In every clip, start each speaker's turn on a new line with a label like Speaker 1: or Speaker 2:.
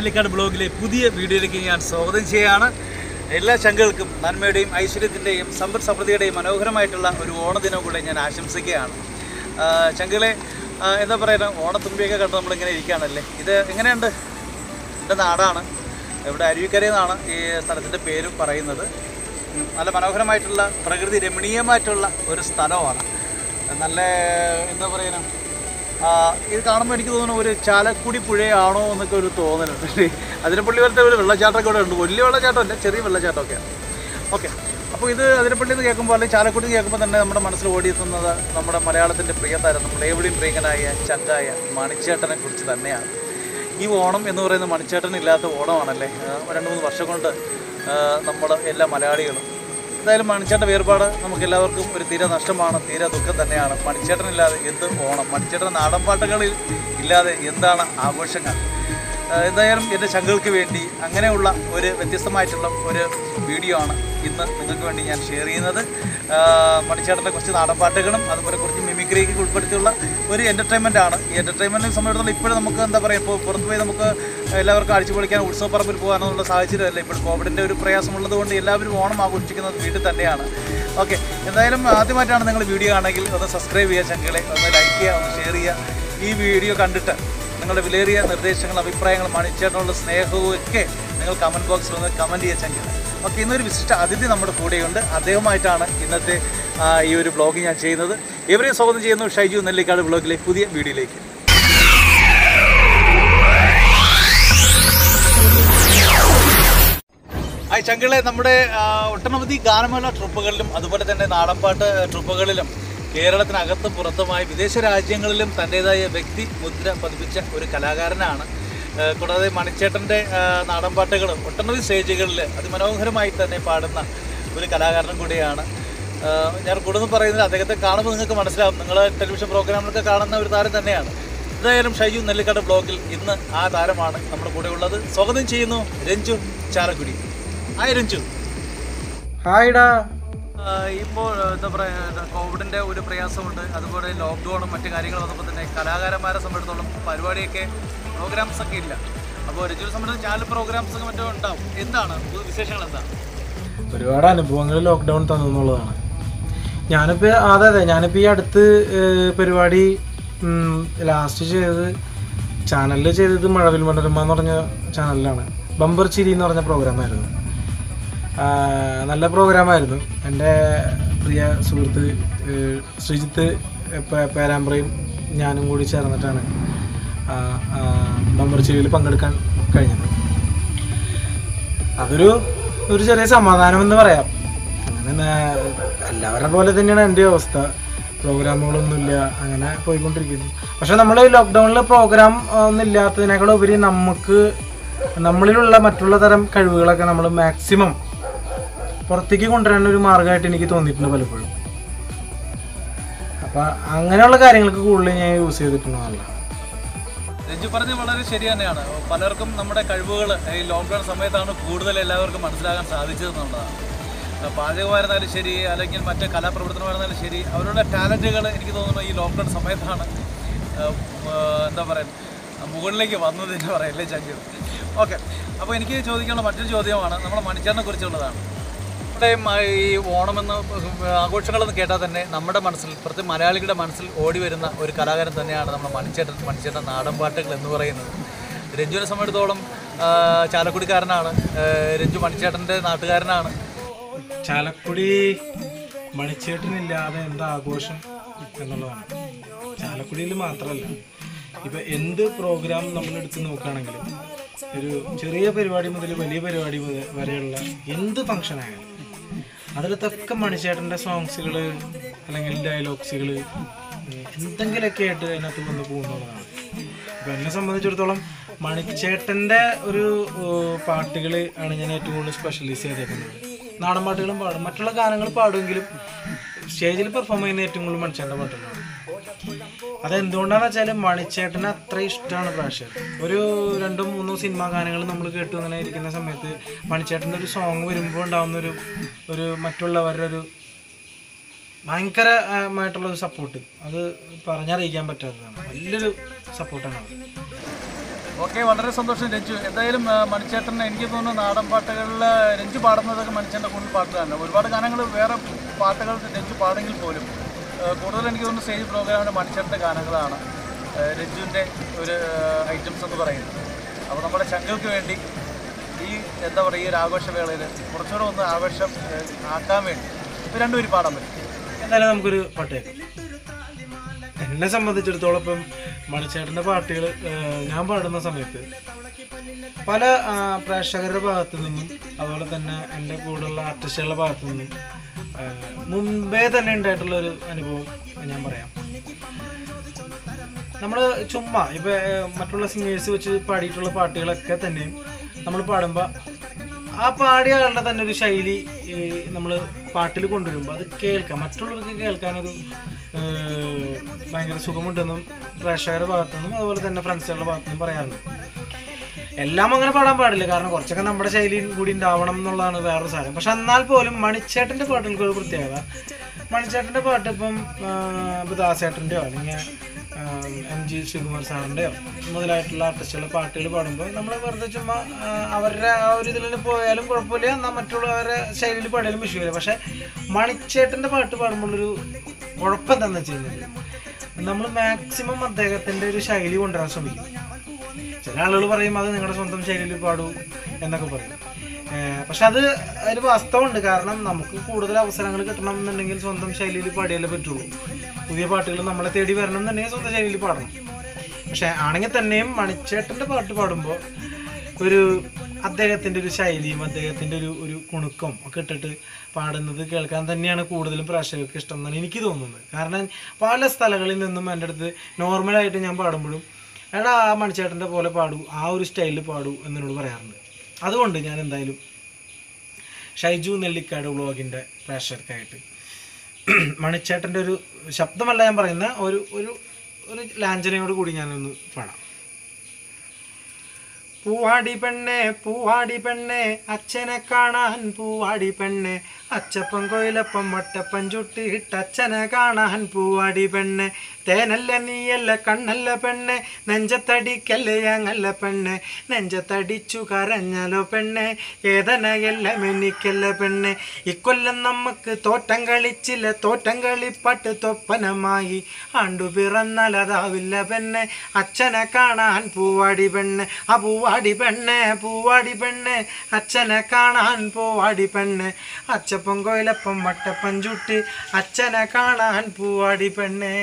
Speaker 1: നെല്ലിക്കാട് ബ്ലോഗിലെ പുതിയ വീഡിയോയിലേക്ക് ഞാൻ സ്വാഗതം ചെയ്യുകയാണ്. എല്ലാ ശങ്കകൾക്കും നന്മയുടെയും ഐശ്വര്യത്തിന്റെയും സമ്പദ് സമൃദ്ധിയുടെയും മനോഹരമായിട്ടുള്ള ഒരു ഓണദിനം കൂടെ ഞാൻ ആശംസിക്കുകയാണ്. ശങ്കകളെ എന്താ പറയുക ഓണത്തുമ്പിയൊക്കെ കണ്ട് നമ്മളിങ്ങനെ ഇരിക്കുകയാണല്ലേ? ഇത് എങ്ങനെയുണ്ട്? എന്റെ നാടാണ്. ഇവിടെ അരുവിക്കരയിൽ നിന്നാണ് ഈ സ്ഥലത്തിന്റെ പേരും പറയുന്നത്. നല്ല മനോഹരമായിട്ടുള്ള പ്രകൃതി രമണീയമായിട്ടുള്ള ഒരു സ്ഥലമാണ്. നല്ല എന്താ പറയുക ഇത് കാണുമ്പോൾ എനിക്ക് തോന്നുന്നു ഒരു ചാലക്കുടി പുഴയാണോ എന്നൊക്കെ ഒരു തോന്നലുണ്ട്. അതിരപ്പള്ളി പോലത്തെ ഒരു വെള്ളച്ചാട്ടമൊക്കെ ഇവിടെ ഉണ്ട്. വലിയ വെള്ളച്ചാട്ടമല്ല ചെറിയ വെള്ളച്ചാട്ടമൊക്കെയാണ്. ഓക്കെ. അപ്പോൾ ഇത് അതിരപ്പള്ളി എന്ന് കേൾക്കുമ്പോൾ അല്ലെങ്കിൽ ചാലക്കുടി കേൾക്കുമ്പോൾ തന്നെ നമ്മുടെ മനസ്സിൽ ഓടിയെത്തുന്നത് നമ്മുടെ മലയാളത്തിന്റെ പ്രിയതാരം നമ്മൾ എവിടെയും പ്രിയങ്കനായ ചങ്കായ മണിച്ചേട്ടനെ കുറിച്ച് തന്നെയാണ്. ഈ ഓണം എന്ന് പറയുന്നത് മണിച്ചേട്ടൻ ഇല്ലാത്ത ഓണമാണല്ലേ രണ്ട് മൂന്ന് വർഷം കൊണ്ട് നമ്മൾ എല്ലാ മലയാളികളും എന്തായാലും മണിച്ചേട്ടന്റെ വേർപാട് നമുക്ക് എല്ലാവർക്കും ഒരു തീരെ നഷ്ടമാണ് തീരെ ദുഃഖം തന്നെയാണ്. മണിച്ചേട്ടനില്ലാതെ എന്ത് ഓണം മണിച്ചേട്ടൻ നാടൻ പാട്ടുകളിൽ ഇല്ലാതെ എന്താണ് ആഘോഷങ്ങൾ? എന്തായാലും എന്റെ ശങ്കൾക്ക് വേണ്ടി അങ്ങനെയുള്ള ഒരു വ്യത്യസ്തമായിട്ടുള്ള ഒരു വീഡിയോ ആണ് ഇന്ന് നിങ്ങൾക്ക് വേണ്ടി ഞാൻ ഷെയർ ചെയ്യുന്നത്. മണിച്ചേട്ടന്റെ കുറച്ച് നാടൻ പാട്ടുകളും അതുപോലെ കുറച്ച് മിമിക്രിക്ക് ഉൾപ്പെടുത്തിയുള്ള ഒരു എന്റർടൈൻമെന്റ് ആണ്. ഈ എന്റർടൈൻമെന്റിനെ സംബന്ധിച്ചിടത്തോളം ഇപ്പോഴും നമുക്ക് എന്താ പറയുക ഇപ്പോൾ പുറത്ത് പോയി നമുക്ക് എല്ലാവർക്കും അടിച്ചു പൊളിക്കാൻ ഉത്സവപ്പറമ്പിൽ പോകാനുള്ള സാഹചര്യമല്ല ഇപ്പോൾ കോവിഡിന്റെ ഒരു പ്രയാസമുള്ളത് കൊണ്ട് എല്ലാവരും ഓണം ആഘോഷിക്കുന്നത് വീട്ടിൽ തന്നെയാണ്. ഓക്കെ എന്തായാലും ആദ്യമായിട്ടാണ് നിങ്ങൾ വീഡിയോ ആണെങ്കിൽ ഒന്ന് സബ്സ്ക്രൈബ് ചെയ്യുക ചങ്കളെ ഒന്ന് ലൈക്ക് ചെയ്യുക ഒന്ന് ഷെയർ ചെയ്യുക. ഈ വീഡിയോ കണ്ടിട്ട് നിങ്ങളുടെ വിലയേറിയ നിർദ്ദേശങ്ങളും അഭിപ്രായങ്ങളും മണിച്ചേട്ടനുള്ള സ്നേഹവും ഒക്കെ നിങ്ങൾ കമന്റ് ബോക്സിൽ ഒന്ന് കമന്റ് ചെയ്യുക ചങ്കളെ. ഓക്കെ ഇന്നൊരു വിശിഷ്ട അതിഥി നമ്മുടെ കൂടെയുണ്ട്. അദ്ദേഹമായിട്ടാണ് ഇന്നത്തെ ഈ ഒരു ബ്ലോഗ് ഞാൻ ചെയ്യുന്നത്. ഇവരെയും സ്വാഗതം ചെയ്യുന്നു. ഷൈജു നെല്ലിക്കാട് ബ്ലോഗിലെ പുതിയ വീഡിയോയിലേക്ക്. ചങ്കളെ നമ്മുടെ ഒട്ടനവധി ഗാനമേള ട്രിപ്പുകളിലും അതുപോലെ തന്നെ നാടൻപാട്ട് ട്രിപ്പുകളിലും കേരളത്തിനകത്തും പുറത്തുമായി വിദേശ രാജ്യങ്ങളിലും തന്റെതായ വ്യക്തി മുദ്ര പതിപ്പിച്ച ഒരു കലാകാരനാണ് കൂടാതെ മണിച്ചേട്ടന്റെ നാടൻപാട്ടുകളും ഒട്ടനവധി സ്റ്റേജുകളിൽ അതിമനോഹരമായി തന്നെ പാടുന്ന ഒരു കലാകാരനും കൂടിയാണ്. ഞാൻ കൂടുതൽ പറയുന്നത് അദ്ദേഹത്തെ കാണുമ്പോൾ നിങ്ങൾക്ക് മനസ്സിലാവും. നിങ്ങൾ ടെലിവിഷൻ പ്രോഗ്രാമിലൊക്കെ കാണുന്ന ഒരു താരം തന്നെയാണ്. എന്തായാലും ഷൈജു നെല്ലിക്കാട് ബ്ലോഗിൽ ഇന്ന് ആ താരമാണ് നമ്മുടെ കൂടെ ഉള്ളത്. സ്വാഗതം ചെയ്യുന്നു രഞ്ജു ചാരക്കുടി ഹായ് രഞ്ജു.
Speaker 2: ഹായ്ഡാ
Speaker 1: ഇപ്പോൾ എന്താ പറയുക കോവിഡിന്റെ ഒരു പ്രയാസമുണ്ട്. അതുപോലെ ലോക്ക്ഡൗണും മറ്റു കാര്യങ്ങളും വന്നപ്പോൾ തന്നെ കലാകാരന്മാരെ സംബന്ധിച്ചിടത്തോളം പരിപാടിയൊക്കെ പ്രോഗ്രാംസ് ഒക്കെ ഇല്ല. അപ്പോൾ രഞ്ജുവിനെ സംബന്ധിച്ച് ചാനൽ പ്രോഗ്രാംസ് ഒക്കെ മറ്റോ ഉണ്ടാവും. എന്താണ്? വിശേഷങ്ങൾ എന്താണ്?
Speaker 2: ഒരുപാട് അനുഭവങ്ങൾ ലോക്ക്ഡൗൺ തന്നു എന്നുള്ളതാണ്. ഞാനിപ്പോൾ അതെ അതെ ഞാനിപ്പോൾ ഈ അടുത്ത് പരിപാടി ലാസ്റ്റ് ചെയ്തത് ചാനലിൽ ചെയ്തത് മഴവിൽ മനോരമ എന്ന് പറഞ്ഞ ചാനലിലാണ് ബമ്പർ ചിരി എന്ന് പറഞ്ഞ പ്രോഗ്രാമായിരുന്നു നല്ല പ്രോഗ്രാമായിരുന്നു എന്റെ പ്രിയ സുഹൃത്ത് ശ്രീജിത്ത് പേരാമ്പ്രയും ഞാനും കൂടി ചേർന്നിട്ടാണ് ചിരിയിൽ പങ്കെടുക്കാൻ കഴിഞ്ഞത്. അതൊരു ഒരു ചെറിയ സമാധാനം എന്ന് പറയാം. അങ്ങനെ എല്ലാവരുടെ പോലെ തന്നെയാണ് എന്റെ അവസ്ഥ. പ്രോഗ്രാമുകളൊന്നുമില്ല അങ്ങനെ പോയിക്കൊണ്ടിരിക്കുന്നു. പക്ഷെ നമ്മൾ ലോക്ക്ഡൗണിൽ പ്രോഗ്രാം ഒന്നും ഉപരി നമുക്ക് നമ്മളിലുള്ള മറ്റുള്ള തരം കഴിവുകളൊക്കെ നമ്മൾ മാക്സിമം പുറത്തേക്ക് കൊണ്ടുവരാൻ ഒരു മാർഗമായിട്ട് എനിക്ക് തോന്നിയിട്ടുണ്ട് പലപ്പോഴും. അപ്പം അങ്ങനെയുള്ള കാര്യങ്ങൾക്ക് കൂടുതൽ ഞാൻ യൂസ് ചെയ്തിട്ടുള്ളതല്ല.
Speaker 1: രഞ്ജു പറഞ്ഞത് വളരെ ശരി തന്നെയാണ്. പലർക്കും നമ്മുടെ കഴിവുകൾ ഈ ലോക്ക്ഡൗൺ സമയത്താണ് കൂടുതൽ എല്ലാവർക്കും മനസ്സിലാക്കാൻ സാധിച്ചതെന്നുള്ളതാണ് എന്നുള്ളതാണ്. പാചകമായിരുന്നാലും ശരി അല്ലെങ്കിൽ മറ്റ് കലാപ്രവർത്തനമായിരുന്നാലും ശരി അവരുടെ ടാലന്റുകൾ എനിക്ക് തോന്നുന്നു ഈ ലോക്ക്ഡൗൺ സമയത്താണ് എന്താ പറയുക മുകളിലേക്ക് വന്നതിന് പറയല്ലേ ചങ്ക് ഓക്കെ. അപ്പോൾ എനിക്ക് ചോദിക്കാനുള്ള മറ്റൊരു ചോദ്യമാണ് നമ്മുടെ മണിച്ചേറിനെ കുറിച്ചുള്ളതാണ്. മ- ഈ ഓണമെന്ന് ആഘോഷങ്ങളെന്ന് കേട്ടാൽ തന്നെ നമ്മുടെ മനസ്സിൽ പ്രത്യേക മലയാളികളുടെ മനസ്സിൽ ഓടി വരുന്ന ഒരു കലാകാരൻ തന്നെയാണ് നമ്മുടെ മണിച്ചേട്ടൻ. മണിച്ചേട്ടൻ നാടൻ പാട്ടുകൾ എന്ന് പറയുന്നത്. രഞ്ജുവിനെ സംബന്ധിച്ചിടത്തോളം ചാലക്കുടിക്കാരനാണ്. രഞ്ജു മണിച്ചേട്ടന്റെ നാട്ടുകാരനാണ്.
Speaker 2: ചാലക്കുടി മണിച്ചേട്ടനില്ലാതെ എന്താ ആഘോഷം എന്നുള്ളതാണ്. ചാലക്കുടിയിൽ മാത്രമല്ല ഇപ്പം എന്ത് പ്രോഗ്രാം നമ്മൾ എടുത്ത് നോക്കുകയാണെങ്കിലും ഒരു ചെറിയ പരിപാടി മുതൽ വലിയ പരിപാടി വരെയുള്ള എന്ത് ഫംഗ്ഷൻ ആയാലും അതിലത്തൊക്കെ മണിച്ചേട്ടന്റെ സോങ്സുകൾ അല്ലെങ്കിൽ ഡയലോഗ്സുകൾ എന്തെങ്കിലുമൊക്കെ ആയിട്ട് അതിനകത്ത് വന്ന് പോകുന്നതാണ്. അപ്പം എന്നെ സംബന്ധിച്ചിടത്തോളം മണിച്ചേട്ടന്റെ ഒരു പാട്ടുകൾ ആണ് ഞാൻ ഏറ്റവും കൂടുതൽ സ്പെഷ്യലൈസ് ചെയ്തേക്കുന്നത്. നാടൻ പാട്ടുകളും പാടും. മറ്റുള്ള ഗാനങ്ങൾ പാടുമെങ്കിലും സ്റ്റേജിൽ പെർഫോം ചെയ്യുന്ന ഏറ്റവും കൂടുതൽ മണിച്ചേട്ടന്റെ പാട്ടുകളാണ്. അതെന്തുകൊണ്ടാന്ന് വെച്ചാൽ മണിച്ചേട്ടന് അത്ര ഇഷ്ടമാണ് പ്രാവശ്യം. ഒരു രണ്ടോ മൂന്നോ സിനിമാ ഗാനങ്ങൾ നമ്മൾ കേട്ടു അങ്ങനെ ഇരിക്കുന്ന സമയത്ത് മണിച്ചേട്ടന്റെ ഒരു സോങ് വരുമ്പോൾ ഉണ്ടാകുന്ന ഒരു ഒരു മറ്റുള്ളവരുടെ ഒരു ഭയങ്കരമായിട്ടുള്ള ഒരു സപ്പോർട്ട് അത് പറഞ്ഞറിയിക്കാൻ പറ്റാത്തതാണ്. വലിയൊരു സപ്പോർട്ടാണ്
Speaker 1: ഓക്കെ വളരെ സന്തോഷം രഞ്ജു. എന്തായാലും മണിച്ചേട്ടൻ എനിക്ക് തോന്നുന്നു നാടൻ പാട്ടുകളിൽ രഞ്ജു പാടുന്നതൊക്കെ മണിച്ചേട്ടന്റെ കൂടുതൽ പാട്ടുകളാണ് ഒരുപാട് ഗാനങ്ങൾ വേറെ പാട്ടുകൾ രഞ്ജു പാടെങ്കിൽ പോലും. കൂടുതൽ എനിക്ക് തോന്നുന്നു സ്റ്റേജ് പ്രോഗ്രാമിന്റെ മണിച്ചേട്ടന്റെ ഗാനങ്ങളാണ്. രഞ്ജുവിന്റെ ഒരു ഐറ്റംസ് എന്ന് പറയുന്നത്. അപ്പോൾ നമ്മുടെ ശങ്കർക്ക് വേണ്ടി ഈ എന്താ പറയുക ഈ ഒരു ആഘോഷവേളയിൽ കുറച്ചുകൂടെ ഒന്ന് ആഘോഷം ആക്കാൻ വേണ്ടി ഇപ്പോൾ രണ്ടുപേരും പാടാൻ പറ്റും.
Speaker 2: എന്തായാലും നമുക്കൊരു പാട്ട് കേൾക്കാം. എന്നെ സംബന്ധിച്ചിടത്തോളം ഇപ്പം മണിച്ചേട്ടന്റെ പാട്ടുകൾ ഞാൻ പാടുന്ന സമയത്ത് പല പ്രേക്ഷകരുടെ ഭാഗത്തു നിന്നും അതുപോലെ തന്നെ എന്റെ കൂടെയുള്ള ആർട്ടിസ്റ്റുകളുടെ ഭാഗത്തു നിന്നും മുമ്പേ തന്നെ ഉണ്ടായിട്ടുള്ള ഒരു അനുഭവം ഞാൻ പറയാം. നമ്മൾ ചുമ്മാ ഇപ്പം മറ്റുള്ള സിംഗേഴ്സ് വെച്ച് പാടിയിട്ടുള്ള പാട്ടുകളൊക്കെ തന്നെ നമ്മൾ പാടുമ്പോൾ ആ പാടിയ ആളുടെ തന്നെ ഒരു ശൈലി നമ്മൾ പാട്ടിൽ കൊണ്ടുവരുമ്പോൾ അത് കേൾക്കാം. മറ്റുള്ളവർക്ക് കേൾക്കാനൊരു ഭയങ്കര സുഖമുണ്ടെന്നും പ്രേക്ഷകരുടെ ഭാഗത്തു നിന്നും അതുപോലെ തന്നെ ഫ്രണ്ട്സുകളുടെ ഭാഗത്തു നിന്നും പറയാറുണ്ട്. എല്ലാം അങ്ങനെ പാടാൻ പാടില്ല. കാരണം കുറച്ചൊക്കെ നമ്മുടെ ശൈലിയിൽ കൂടി ഉണ്ടാവണം എന്നുള്ളതാണ് വേറെ സാധനം. പക്ഷെ എന്നാൽ പോലും മണിച്ചേട്ടന്റെ പാട്ടുകൾക്ക് ഒരു പ്രത്യേകത. മണിച്ചേട്ടന്റെ പാട്ട് ഇപ്പം ഇപ്പം ദാസേട്ടന്റെയോ അല്ലെങ്കിൽ എം ജി ശിവകുമാർ സാറിന്റെയോ മുതലായിട്ടുള്ള ആർട്ടിസ്റ്റുള്ള പാട്ടുകൾ പാടുമ്പോൾ നമ്മൾ വെറുതെ ചുമ്മാ അവരുടെ ആ ഒരു ഇതിൽ പോയാലും കുഴപ്പമില്ല. എന്നാൽ മറ്റുള്ളവരുടെ ശൈലിയിൽ പാടിയാലും വിഷയമില്ല പക്ഷേ മണിച്ചേട്ടന്റെ പാട്ട് പാടുമ്പോഴൊരു കുഴപ്പം എന്താണെന്ന് വെച്ച് കഴിഞ്ഞാൽ നമ്മൾ മാക്സിമം അദ്ദേഹത്തിന്റെ ഒരു ശൈലി കൊണ്ടുവരാൻ ശ്രമിക്കും. ചില ആളുകൾ പറയും അത് നിങ്ങളുടെ സ്വന്തം ശൈലിയിൽ പാടൂ എന്നൊക്കെ പറയും. പക്ഷെ അത് ഒരു വാസ്തവമുണ്ട്. കാരണം നമുക്ക് കൂടുതൽ അവസരങ്ങൾ കിട്ടണം എന്നുണ്ടെങ്കിൽ സ്വന്തം ശൈലിയിൽ പാടിയാലേ പറ്റുള്ളൂ. പുതിയ പാട്ടുകൾ നമ്മളെ തേടി വരണം എന്നുണ്ടെങ്കിൽ സ്വന്തം ശൈലിയിൽ പാടണം. പക്ഷെ ആണെങ്കിൽ തന്നെയും മണിച്ചേട്ടന്റെ പാട്ട് പാടുമ്പോൾ ഒരു അദ്ദേഹത്തിന്റെ ഒരു ശൈലിയും അദ്ദേഹത്തിന്റെ ഒരു ഒരു കുണുക്കം ഒക്കെ ഇട്ടിട്ട് പാടുന്നത് കേൾക്കാൻ തന്നെയാണ് കൂടുതലും പ്രേക്ഷകർക്ക് ഇഷ്ടം എന്നാണ് എനിക്ക് തോന്നുന്നത്. കാരണം പല സ്ഥലങ്ങളിൽ നിന്നും എന്റെ അടുത്ത് നോർമലായിട്ട് ഞാൻ പാടുമ്പോഴും എടാ ആ മണിച്ചേട്ടന്റെ പോലെ പാടൂ ആ ഒരു സ്റ്റൈലിൽ പാടൂ എന്നോട് പറയാറുണ്ട്. അതുകൊണ്ട് ഞാൻ എന്തായാലും ഷൈജു നെല്ലിക്കാട് വ്ളോഗിന്റെ പ്രേക്ഷകർക്കായിട്ട് മണിച്ചേട്ടന്റെ ഒരു ശബ്ദമല്ല ഞാൻ പറയുന്ന ഒരു ഒരു ഒരു ലാഞ്ചനയോട് കൂടി ഞാനൊന്ന് പാടാം. പൂവാടി പെണ്ണെ പൂവാടി പെണ്ണെ അച്ഛനെ കാണാൻ പൂവാടി പെണ്ണെ അച്ചപ്പം കൊയിലപ്പം വട്ടപ്പം ചുട്ടിയിട്ട് അച്ഛനെ കാണാൻ പൂവാടി പെണ്ണെ തേനല്ല നീയല്ല കണ്ണല്ല പെണ്ണെ. നെഞ്ചത്തടിക്കല്ലേ ഞങ്ങല്ല പെണ്ണെ. നെഞ്ചത്തടിച്ചു കരഞ്ഞാലോ പെണ്ണെ. ഏതനയല്ല മെനിക്കല്ല പെണ്ണെ. ഇക്കൊല്ലം നമുക്ക് തോറ്റം കളിച്ചില്ല. തോറ്റം കളിപ്പാട്ട് തൊപ്പനമായി. ആണ്ടു പിറന്നാലതാവില്ല പെണ്ണെ. അച്ഛനെ കാണാൻ പൂവാടി പെണ്ണെ. ആ പൂവാടി പെണ്ണെ പൂവാടി പെണ്ണെ. അച്ഛനെ കാണാൻ പൂവാടി പെണ്ണെ. അച്ചപ്പം കോയിലപ്പം വട്ടപ്പം ചുട്ടി അച്ഛനെ കാണാൻ പൂവാടി പെണ്ണെ.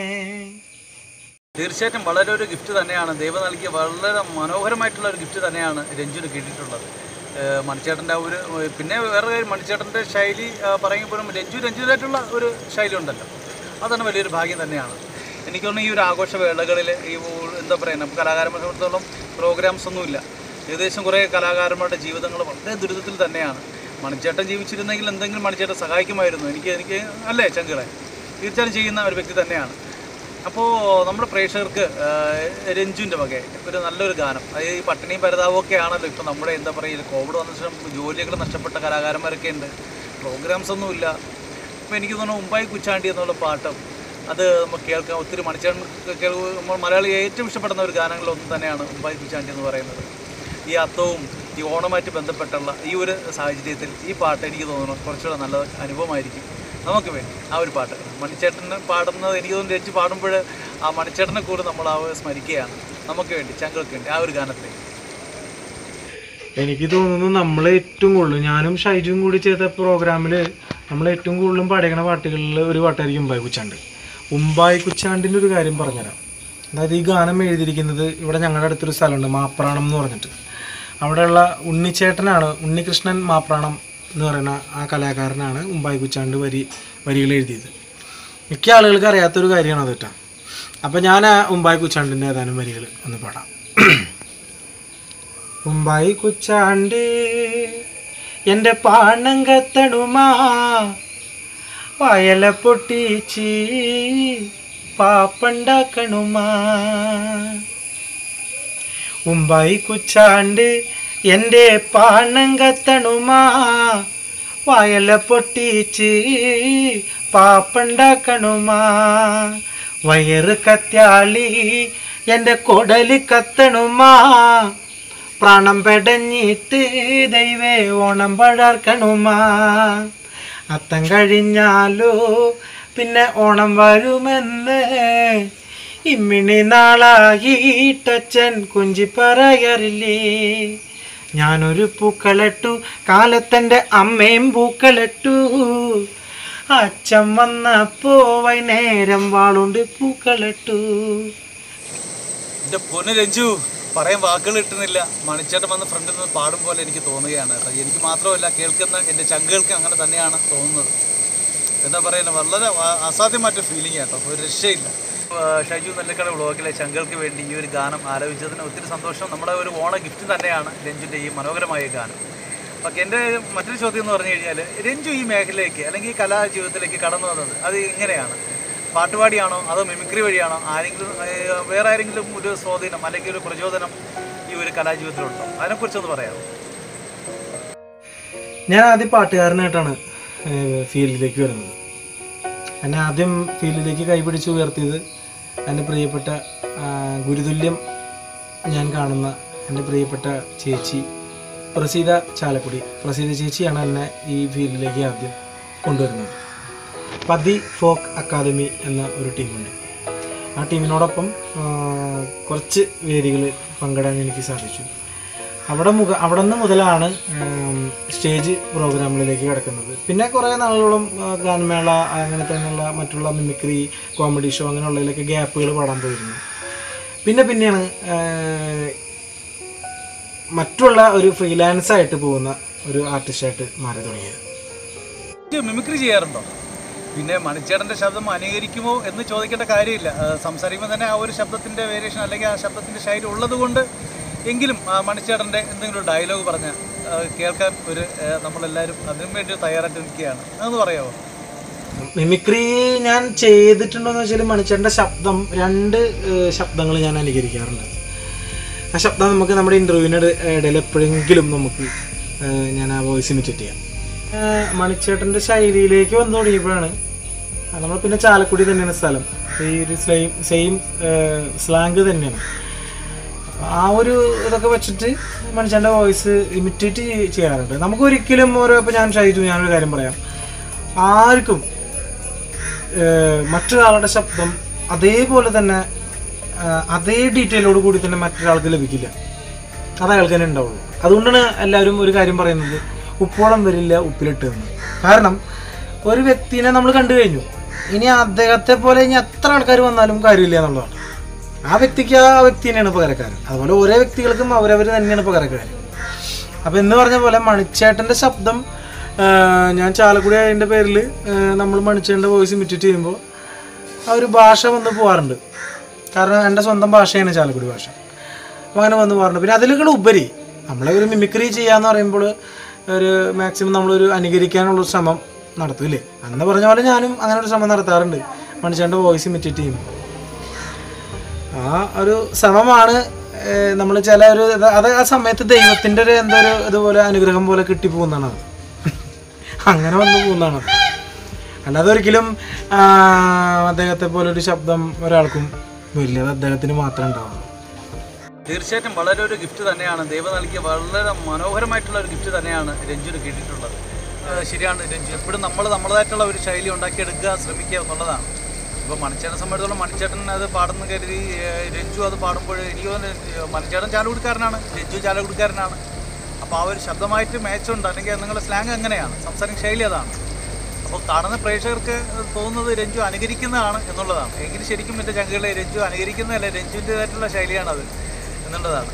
Speaker 1: തീർച്ചയായിട്ടും വളരെ ഒരു ഗിഫ്റ്റ് തന്നെയാണ്. ദൈവം നൽകിയ വളരെ മനോഹരമായിട്ടുള്ള ഒരു ഗിഫ്റ്റ് തന്നെയാണ് രഞ്ജുന് കിട്ടിയിട്ടുള്ളത്. മണിച്ചേട്ടന്റെ ആ ഒരു പിന്നെ വേറെ കാര്യം മണിച്ചേട്ടന്റെ ശൈലി പറയുമ്പോഴും രഞ്ജു രഞ്ജുവിനായിട്ടുള്ള ഒരു ശൈലി ഉണ്ടല്ലോ. അതാണ് വലിയൊരു ഭാഗ്യം തന്നെയാണ്. എനിക്ക് തോന്നുന്നു ഈ ഒരു ആഘോഷ ആഘോഷവേളകളിൽ ഈ എന്താ പറയുക നമുക്ക് കലാകാരന്മാരെ സംബന്ധിച്ചോളം പ്രോഗ്രാംസ് ഒന്നുമില്ല. ഏകദേശം കുറേ കലാകാരന്മാരുടെ ജീവിതങ്ങൾ വളരെ ദുരിതത്തിൽ തന്നെയാണ്. മണിച്ചേട്ടൻ ജീവിച്ചിരുന്നെങ്കിൽ എന്തെങ്കിലും മണിച്ചേട്ടൻ സഹായിക്കുമായിരുന്നു. എനിക്ക് എനിക്ക് അല്ലേ ചങ്കളെ തീർച്ചയായും ചെയ്യുന്ന ഒരു വ്യക്തി തന്നെയാണ്. അപ്പോൾ നമ്മുടെ പ്രേക്ഷകർക്ക് രഞ്ജുവിന്റെ വകെ ഒരു നല്ലൊരു ഗാനം. അതായത് ഈ പട്ടിണിയും പരിതാപവും ഒക്കെ ആണല്ലോ ഇപ്പോൾ നമ്മുടെ എന്താ പറയുക കോവിഡ് വന്ന ശേഷം ജോലിയൊക്കെ നഷ്ടപ്പെട്ട കലാകാരന്മാരൊക്കെ ഉണ്ട്. പ്രോഗ്രാംസ് ഒന്നുമില്ല ഇപ്പോൾ എനിക്ക് തോന്നുന്നു മുംബൈ കുച്ചാണ്ടി എന്നുള്ള പാട്ടും അത് നമുക്ക് കേൾക്കാം. ഒത്തിരി കേൾക്കുക നമ്മൾ മലയാളി ഏറ്റവും ഇഷ്ടപ്പെടുന്ന ഒരു ഗാനങ്ങളിലൊന്നും തന്നെയാണ് മുംബൈ കുച്ചാണ്ടി എന്ന് പറയുന്നത്. ഈ അത്തവും ഈ ഓണമായിട്ട് ബന്ധപ്പെട്ടുള്ള ഈ ഒരു സാഹചര്യത്തിൽ ഈ പാട്ട് എനിക്ക് തോന്നുന്നു കുറച്ചുകൂടെ നല്ല അനുഭവമായിരിക്കും. നമുക്ക് വേണ്ടി. ആ ഒരു പാട്ട്. മണിച്ചേട്ടന് പാടുന്നത് എനിക്ക് തോന്നുന്നു രഞ്ജി പാടുമ്പോൾ ആ മണിച്ചേട്ടനെ കൂടെ നമ്മൾ ആ സ്മരിക്കുകയാണ്. നമുക്ക് വേണ്ടി ചങ്കൾക്ക് വേണ്ടി ആ ഒരു ഗാനത്തെ.
Speaker 2: എനിക്ക് തോന്നുന്നു നമ്മൾ ഏറ്റവും കൂടുതൽ ഞാനും ഷൈജും കൂടി ചെയ്ത പ്രോഗ്രാമിൽ നമ്മൾ ഏറ്റവും കൂടുതലും പാടിക്കണ പാട്ടുകളിൽ ഒരു പാട്ടായിരിക്കും ഉമ്പായി കുച്ചാണ്ട്. ഉമ്പായി കുച്ചാണ്ടിന്റെ ഒരു കാര്യം പറഞ്ഞുതരാം. അതായത് ഈ ഗാനം എഴുതിയിരിക്കുന്നത് ഇവിടെ ഞങ്ങളുടെ അടുത്തൊരു സ്ഥലമുണ്ട് മാപ്രാണം എന്ന് പറഞ്ഞിട്ട്. അവിടെയുള്ള ഉണ്ണിച്ചേട്ടനാണ് ഉണ്ണികൃഷ്ണൻ മാപ്രാണം. എന്ന് പറയുന്ന ആ കലാകാരനാണ് ഉമ്പായി കുച്ചാണ്ട് വരി വരികൾ എഴുതിയത്. മിക്ക ആളുകൾക്ക് അറിയാത്തൊരു കാര്യമാണ് അത് കേട്ടോ. അപ്പം ഞാൻ ഉമ്പായി കുച്ചാണ്ടിന്റെ ഏതാനും വരികൾ ഒന്ന് പാടാം. ഉമ്പായി കുച്ചാണ്ട് എന്റെ പാണങ്കത്തണുമാ വയല പൊട്ടിച്ചി പാപ്പണ്ടാക്കണുമാ. ഉമ്പായി കുച്ചാണ്ട് എന്റെ പാണങ്കത്തണുമാ വയല പൊട്ടിച്ച് പാപ്പണ്ടാക്കണുമാ. വയറ് കത്യാളി എന്റെ കൊടൽ കത്തണുമാ. പ്രാണം പെടഞ്ഞിട്ട് ദൈവേ ഓണം പഴർക്കണുമാ. അത്തം കഴിഞ്ഞാലോ പിന്നെ ഓണം വരുമെന്ന്. ഇമ്മിണി നാളായിട്ടച്ഛൻ കുഞ്ചി പറയാറില്ലേ ഞാനൊരു പൂക്കളട്ടു കാലത്തെന്റെ അമ്മയും പൂക്കളട്ടു. അച്ഛൻ വന്നപ്പോ വൈകുന്നേരം വാളുണ്ട് പൂക്കളട്ടു.
Speaker 1: എന്റെ പൊന്ന് രഞ്ജു പറയാൻ വാക്കുകൾ കിട്ടുന്നില്ല. മണിച്ചേട്ടൻ വന്ന് ഫ്രണ്ടിൽ നിന്ന് പാടും പോലെ എനിക്ക് തോന്നുകയാണ് കേട്ടോ. എനിക്ക് മാത്രമല്ല കേൾക്കുന്ന എന്റെ ചങ്കുകൾക്ക് അങ്ങനെ തന്നെയാണ് തോന്നുന്നത്. എന്താ പറയുന്നത് വളരെ അസാധ്യമായിട്ട് ഫീലിംഗ് കേട്ടോ. ഒരു രക്ഷയില്ല. ഷൈജു നെല്ലിക്കട വ്ളോഗിലെ ശങ്കൾക്ക് വേണ്ടി ഈ ഒരു ഗാനം ആലോചിച്ചതിന് ഒത്തിരി സന്തോഷം. നമ്മുടെ ഒരു ഓണ ഗിഫ്റ്റ് തന്നെയാണ് രഞ്ജുന്റെ ഈ മനോഹരമായ ഗാനം. ഓക്കെ എന്റെ മറ്റൊരു ചോദ്യം എന്ന് പറഞ്ഞു കഴിഞ്ഞാൽ രഞ്ജു ഈ മേഖലയിലേക്ക് അല്ലെങ്കിൽ ഈ കലാ ജീവിതത്തിലേക്ക് കടന്നു വന്നത് അത് എങ്ങനെയാണ് പാട്ടുപാടിയാണോ അതോ മിമിക്രി വഴിയാണോ? ആരെങ്കിലും വേറെ ആരെങ്കിലും ഒരു സ്വാധീനം അല്ലെങ്കിൽ ഒരു പ്രചോദനം ഈ ഒരു കലാജീവിതത്തിലുണ്ടോ? അതിനെക്കുറിച്ചൊന്ന് പറയാമോ?
Speaker 2: ഞാൻ ആദ്യം പാട്ടുകാരനായിട്ടാണ് ഫീൽഡിലേക്ക് വരുന്നത്. എന്നെ ആദ്യം ഫീൽഡിലേക്ക് കൈപിടിച്ച് ഉയർത്തിയത് എന്റെ പ്രിയപ്പെട്ട ഗുരുതുല്യം ഞാൻ കാണുന്ന എന്റെ പ്രിയപ്പെട്ട ചേച്ചി പ്രസീത ചാലക്കുടി. പ്രസീത ചേച്ചിയാണ് എന്നെ ഈ ഫീൽഡിലേക്ക് ആദ്യം കൊണ്ടുവരുന്നത്. പതി ഫോക്ക് അക്കാദമി എന്ന ഒരു ടീമുണ്ട്. ആ ടീമിനോടൊപ്പം കുറച്ച് വേദികൾ പങ്കിടാൻ എനിക്ക് സാധിച്ചു. അവിടെ മുഖ അവിടെ നിന്ന് മുതലാണ് സ്റ്റേജ് പ്രോഗ്രാമുകളിലേക്ക് കിടക്കുന്നത്. പിന്നെ കുറേ നാളുകളും ഗാനമേള അങ്ങനെ തന്നെയുള്ള മറ്റുള്ള മിമിക്രി കോമഡി ഷോ അങ്ങനെയുള്ളതിലൊക്കെ ഗ്യാപ്പുകൾ പാടാൻ പോയിരുന്നു. പിന്നെ പിന്നെയാണ് മറ്റുള്ള ഒരു ഫ്രീലാൻസ് ആയിട്ട് പോകുന്ന ഒരു ആർട്ടിസ്റ്റായിട്ട് മാറി തുടങ്ങിയത്.
Speaker 1: മിമിക്രി ചെയ്യാറുണ്ടോ? പിന്നെ മണിച്ചേടന്റെ ശബ്ദം അനുകരിക്കുമോ എന്ന് ചോദിക്കേണ്ട കാര്യമില്ല. സംസാരിക്കുമ്പോൾ തന്നെ ആ ഒരു ശബ്ദത്തിന്റെ വേരിയേഷൻ അല്ലെങ്കിൽ ആ ശബ്ദത്തിന്റെ ശൈലി ഉള്ളത് കൊണ്ട് എങ്കിലും മണിച്ചേട്ടന്റെ എന്തെങ്കിലും ഡയലോഗ് പറഞ്ഞ് കേൾക്കാൻ ഒരു നമ്മളെല്ലാവരും അതിനു വേണ്ടി തയ്യാറായിട്ട് നിൽക്കുകയാണ് അതൊന്ന് പറയാമോ
Speaker 2: മിമിക്രി ഞാൻ ചെയ്തിട്ടുണ്ടോ എന്ന് വെച്ചാൽ മണിച്ചേട്ടന്റെ ശബ്ദം രണ്ട് ശബ്ദങ്ങൾ ഞാൻ അനുകരിക്കാറുണ്ട്. ആ ശബ്ദം നമുക്ക് നമ്മുടെ ഇന്റർവ്യൂവിന്റെ ഇടയിൽ എപ്പോഴെങ്കിലും നമുക്ക് ഞാൻ ആ വോയിസ് ഇമിറ്റേറ്റ് ചെയ്യാം. മണിച്ചേട്ടന്റെ ശൈലിയിലേക്ക് വന്നു തുടങ്ങിയപ്പോഴാണ് നമ്മൾ പിന്നെ ചാലക്കുടി തന്നെയാണ് സ്ഥലം. ഈ ഒരു സെയിം സെയിം സ്ലാങ് തന്നെയാണ്. ആ ഒരു ഇതൊക്കെ വെച്ചിട്ട് മനുഷ്യന്റെ വോയിസ് ഇമിറ്റേറ്റ് ചെയ്യാറുണ്ട് നമുക്ക് ഒരിക്കലും ഓരോ ഇപ്പം ഞാൻ ഷൈജു ഞാനൊരു കാര്യം പറയാം. ആർക്കും മറ്റൊരാളുടെ ശബ്ദം അതേപോലെ തന്നെ അതേ ഡീറ്റെയിലോട് കൂടി തന്നെ മറ്റൊരാൾക്ക് ലഭിക്കില്ല. അത് അയാൾക്ക് തന്നെ ഉണ്ടാവുള്ളൂ. അതുകൊണ്ടാണ് എല്ലാവരും ഒരു കാര്യം പറയുന്നത് ഉപ്പോളം വരില്ല ഉപ്പിലിട്ട് എന്ന് കാരണം ഒരു വ്യക്തിനെ നമ്മൾ കണ്ടു കഴിഞ്ഞു. ഇനി അദ്ദേഹത്തെ പോലെ ഇനി എത്ര ആൾക്കാർ വന്നാലും കാര്യമില്ല എന്നുള്ളതാണ്. ആ വ്യക്തിക്ക് ആ വ്യക്തി തന്നെയാണ് പകരക്കാരൻ അതുപോലെ ഓരോ വ്യക്തികൾക്കും അവരവർ തന്നെയാണ് പകരക്കാരൻ അപ്പം എന്ന് പറഞ്ഞ പോലെ മണിച്ചേട്ടന്റെ ശബ്ദം ഞാൻ ചാലക്കുടി അതിന്റെ പേരിൽ നമ്മൾ മണിച്ചേട്ടന്റെ വോയിസ് ഇമിറ്റേറ്റ് ചെയ്യുമ്പോൾ ആ ഒരു ഭാഷ വന്ന് പോകാറുണ്ട് കാരണം എന്റെ സ്വന്തം ഭാഷയാണ് ചാലക്കുടി ഭാഷ. അപ്പോൾ അങ്ങനെ വന്ന് പോകാറുണ്ട് പിന്നെ അതിലേക്കുള്ള ഉപരി നമ്മളെ ഒരു മിമിക്രി ചെയ്യാന്ന് പറയുമ്പോൾ ഒരു മാക്സിമം നമ്മളൊരു അനുകരിക്കാനുള്ള ശ്രമം ശ്രമം ഇല്ലേ? അന്ന് പറഞ്ഞ പോലെ ഞാനും അങ്ങനെ ഒരു ശ്രമം നടത്താറുണ്ട്. മണിച്ചേട്ടന്റെ വോയിസ് ഇമിറ്റേറ്റ് ചെയ്യുമ്പോൾ. ആ ഒരു ശ്രമമാണ്. നമ്മൾ ചില ഒരു അത് ആ സമയത്ത് ദൈവത്തിന്റെ ഒരു എന്തോ ഒരു ഇതുപോലെ അനുഗ്രഹം പോലെ കിട്ടിപ്പോകുന്നതാണ്. അത് അങ്ങനെ വന്നു പോകുന്നതാണ്. അല്ലാതെ ഒരിക്കലും അദ്ദേഹത്തെ പോലെ ഒരു ശബ്ദം ഒരാൾക്കും വലിയ അദ്ദേഹത്തിന് മാത്രമേ ഉണ്ടാവുള്ളൂ.
Speaker 1: തീർച്ചയായിട്ടും വളരെ ഒരു ഗിഫ്റ്റ് തന്നെയാണ്. ദൈവം നൽകിയ വളരെ മനോഹരമായിട്ടുള്ള ഒരു ഗിഫ്റ്റ് തന്നെയാണ് രഞ്ജുന് കിട്ടിയിട്ടുള്ളത്. ശരിയാണ് രഞ്ജു. എപ്പോഴും നമ്മൾ നമ്മളതായിട്ടുള്ള ഒരു ശൈലി ഉണ്ടാക്കിയെടുക്കുക ശ്രമിക്കുക എന്നുള്ളതാണ്. ഇപ്പോൾ മണിച്ചേട്ടനെ സംബന്ധിച്ചോളം മണിച്ചേട്ടൻ അത് പാടുന്ന കരുതി രഞ്ജു അത് പാടുമ്പോൾ എനിക്ക് തോന്നുന്നു മണിച്ചേട്ടൻ ചാലക്കുടിക്കാരനാണ് രഞ്ജു ചാലക്കുടിക്കാരനാണ്. അപ്പോൾ ആ ഒരു ശബ്ദമായിട്ട് മാച്ചുണ്ട് അല്ലെങ്കിൽ നിങ്ങളുടെ സ്ലാങ് അങ്ങനെയാണ് സംസാരിക്കുന്ന ശൈലി അതാണ്. അപ്പോൾ കാണുന്ന പ്രേക്ഷകർക്ക് തോന്നുന്നത് രഞ്ജു അനുകരിക്കുന്നതാണ് എന്നുള്ളതാണ്. എങ്കിൽ ശരിക്കും എന്റെ ചങ്കുകളെ രഞ്ജു അനുകരിക്കുന്നതല്ല രഞ്ജുവിന്റെതായിട്ടുള്ള അത് എന്നുള്ളതാണ്.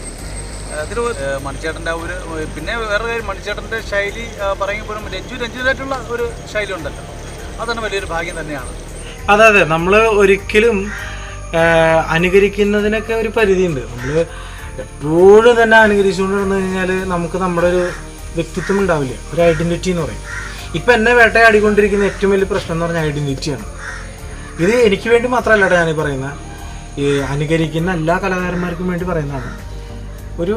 Speaker 1: അതിൽ മണിച്ചേട്ടന്റെ ആ ഒരു പിന്നെ വേറെ കാര്യം മണിച്ചേട്ടന്റെ ശൈലി പറയുമ്പോഴും രഞ്ജു രഞ്ജുവിനായിട്ടുള്ള ഒരു ശൈലി ഉണ്ടല്ലോ. അതാണ് വലിയൊരു ഭാഗ്യം തന്നെയാണ്.
Speaker 2: അതെ അതെ. നമ്മൾ ഒരിക്കലും അനുകരിക്കുന്നതിനൊക്കെ ഒരു പരിധിയുണ്ട്. നമ്മൾ എപ്പോഴും തന്നെ അനുകരിച്ചുകൊണ്ട് വന്നു കഴിഞ്ഞാൽ നമുക്ക് നമ്മുടെ ഒരു വ്യക്തിത്വം ഉണ്ടാവില്ല. ഒരു ഐഡന്റിറ്റി എന്ന് പറയും. ഇപ്പം എന്നെ വേട്ടയാടിക്കൊണ്ടിരിക്കുന്ന ഏറ്റവും വലിയ പ്രശ്നം എന്ന് പറഞ്ഞാൽ ഐഡന്റിറ്റിയാണ് ഇത് എനിക്ക് വേണ്ടി മാത്രമല്ല ഞാൻ പറയുന്ന. ഈ അനുകരിക്കുന്ന എല്ലാ കലാകാരന്മാർക്കും വേണ്ടി പറയുന്നതാണ്. ഒരു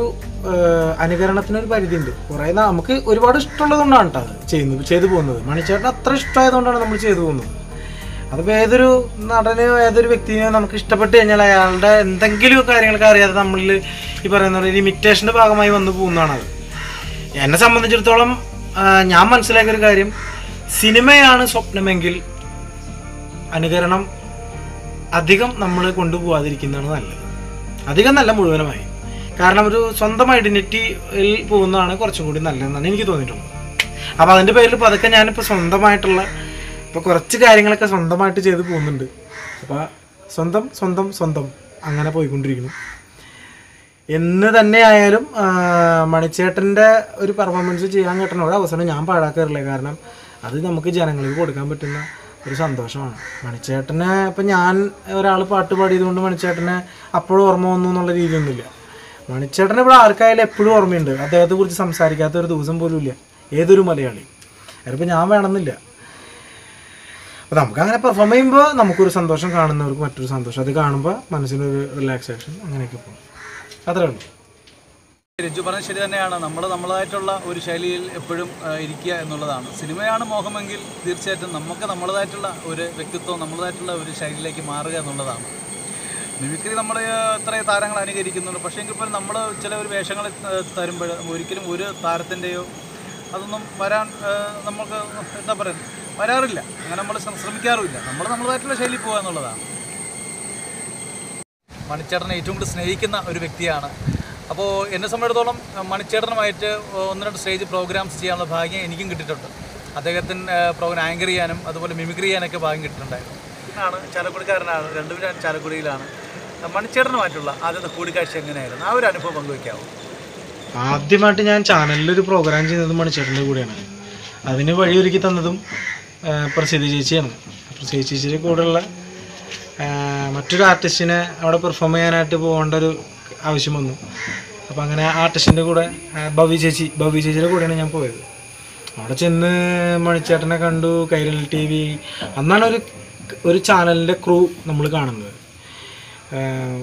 Speaker 2: അനുകരണത്തിനൊരു പരിധിയുണ്ട്. കുറേ നമുക്ക് ഒരുപാട് ഇഷ്ടമുള്ളതുകൊണ്ടാണ് കേട്ടോ അത് ചെയ്യുന്നത് ചെയ്തു പോകുന്നത്. മണിച്ചേട്ടൻ അത്ര ഇഷ്ടമായതുകൊണ്ടാണ് നമ്മൾ ചെയ്തു പോകുന്നത്. അതിപ്പോൾ ഏതൊരു നടനെയോ ഏതൊരു വ്യക്തിയോ നമുക്ക് ഇഷ്ടപ്പെട്ട് കഴിഞ്ഞാൽ അയാളുടെ എന്തെങ്കിലും കാര്യങ്ങളൊക്കെ അറിയാതെ നമ്മളിൽ ഈ പറയുന്ന ലിമിറ്റേഷന്റെ ഭാഗമായി വന്നു പോകുന്നതാണ് അത് എന്നെ സംബന്ധിച്ചിടത്തോളം ഞാൻ മനസ്സിലാക്കിയ ഒരു കാര്യം സിനിമയാണ് സ്വപ്നമെങ്കിൽ അനുകരണം അധികം നമ്മൾ കൊണ്ടുപോകാതിരിക്കുന്നതാണ് നല്ലത്. അധികം നല്ല മുഴുവനുമായി. കാരണം ഒരു സ്വന്തം ഐഡന്റിറ്റിയിൽ പോകുന്നതാണ് കുറച്ചും കൂടി നല്ലതെന്നാണ് എനിക്ക് തോന്നിയിട്ടുള്ളത്. അപ്പോൾ അതിന്റെ പേരിൽ പതുക്കെ ഞാനിപ്പോൾ സ്വന്തമായിട്ടുള്ള ഇപ്പോൾ കുറച്ച് കാര്യങ്ങളൊക്കെ സ്വന്തമായിട്ട് ചെയ്ത് പോകുന്നുണ്ട്. അപ്പോൾ സ്വന്തം സ്വന്തം സ്വന്തം അങ്ങനെ പോയിക്കൊണ്ടിരിക്കുന്നു. എന്ന് തന്നെ ആയാലും മണിച്ചേട്ടന്റെ ഒരു പെർഫോമൻസ് ചെയ്യാൻ കിട്ടുന്ന ഒരു അവസരം ഞാൻ പാഴാക്കാറില്ല. കാരണം അത് നമുക്ക് ജനങ്ങൾക്ക് കൊടുക്കാൻ പറ്റുന്ന ഒരു സന്തോഷമാണ്. മണിച്ചേട്ടനെ ഇപ്പം ഞാൻ ഒരാൾ പാട്ട് പാടിയത് കൊണ്ട് മണിച്ചേട്ടനെ അപ്പോഴും ഓർമ്മ വന്നു എന്നുള്ള രീതിയൊന്നുമില്ല. മണിച്ചേട്ടനെ ഇവിടെ ആർക്കായാലും എപ്പോഴും ഓർമ്മയുണ്ട്. അദ്ദേഹത്തെ കുറിച്ച് സംസാരിക്കാത്ത ഒരു ദിവസം പോലും ഇല്ല. ഏതൊരു മലയാളി. അതിപ്പോൾ ഞാൻ വേണമെന്നില്ല. അപ്പോൾ നമുക്ക് അങ്ങനെ പെർഫോം ചെയ്യുമ്പോൾ നമുക്കൊരു സന്തോഷം കാണുന്നവർക്ക് മറ്റൊരു സന്തോഷം. അത് കാണുമ്പോൾ മനസ്സിനൊരു റിലാക്സേഷൻ അങ്ങനെയൊക്കെ പോകും. അത്രേ ഉള്ളൂ.
Speaker 1: രഞ്ജു പറഞ്ഞ ശരി തന്നെയാണ്. നമ്മൾ നമ്മളതായിട്ടുള്ള ഒരു ശൈലിയിൽ എപ്പോഴും ഇരിക്കുക എന്നുള്ളതാണ്. സിനിമയാണ് മോഹമെങ്കിൽ തീർച്ചയായിട്ടും നമുക്ക് നമ്മളതായിട്ടുള്ള ഒരു വ്യക്തിത്വം നമ്മളതായിട്ടുള്ള ഒരു ശൈലിയിലേക്ക് മാറുക എന്നുള്ളതാണ്. മിമിക്രി നമ്മൾ ഇത്രയും താരങ്ങൾ അനുകരിക്കുന്നുണ്ട്. പക്ഷേ എങ്കിൽ പോലും നമ്മൾ ചില ഒരു വേഷങ്ങൾ തരുമ്പോൾ ഒരിക്കലും ഒരു താരത്തിന്റെയോ അതൊന്നും വരാൻ നമുക്ക് എന്താ പറയുന്നത് വരാറില്ല. അങ്ങനെ നമ്മൾ ശ്രമിക്കാറുമില്ല. നമ്മൾ നമ്മളതായിട്ടുള്ള ശൈലി പോകുക എന്നുള്ളതാണ്. മണിച്ചേട്ടനെ ഏറ്റവും കൂടുതൽ സ്നേഹിക്കുന്ന ഒരു വ്യക്തിയാണ്. അപ്പോൾ എന്നെ സംബന്ധിച്ചിടത്തോളം മണിച്ചേട്ടനുമായിട്ട് ഒന്ന് രണ്ട് സ്റ്റേജ് പ്രോഗ്രാംസ് ചെയ്യാനുള്ള ഭാഗ്യം എനിക്കും കിട്ടിയിട്ടുണ്ട്. അദ്ദേഹത്തിന് പ്രോഗ്രാം ആങ്കർ ചെയ്യാനും അതുപോലെ മിമിക്രി ചെയ്യാനൊക്കെ ഭാഗ്യം കിട്ടിയിട്ടുണ്ടായിരുന്നു. ആണ് ചാലക്കുടിക്കാരനാണ്. രണ്ടുപേരും ചാലക്കുടിയിലാണ്. മണിച്ചേട്ടനുമായിട്ടുള്ള ആദ്യത്തെ കൂടിക്കാഴ്ച എങ്ങനെയായിരുന്നു? ആ ഒരു അനുഭവം പങ്കുവയ്ക്കാവും
Speaker 2: ആദ്യമായിട്ട് ഞാൻ ചാനലിൽ ഒരു പ്രോഗ്രാം ചെയ്യുന്നത് മണിച്ചേട്ടന്റെ കൂടെയാണ്. അതിന് വഴിയൊരുക്കി തന്നതും പ്രസിദ്ധി ചേച്ചിയാണ്. പ്രസിദ്ധി ചേച്ചിയുടെ കൂടെയുള്ള മറ്റൊരു ആർട്ടിസ്റ്റിനെ അവിടെ പെർഫോം ചെയ്യാനായിട്ട് പോകേണ്ട ഒരു ആവശ്യം വന്നു. അപ്പോൾ അങ്ങനെ ആർട്ടിസ്റ്റിന്റെ കൂടെ ഭവി ചേച്ചി ഭവി ചേച്ചിയുടെ കൂടെയാണ് ഞാൻ പോയത്. അവിടെ ചെന്ന് മണിച്ചേട്ടനെ കണ്ടു കൈരൽ ടി വി. അന്നാണ് ഒരു ഒരു ചാനലിന്റെ ക്രൂ നമ്മൾ കാണുന്നത്.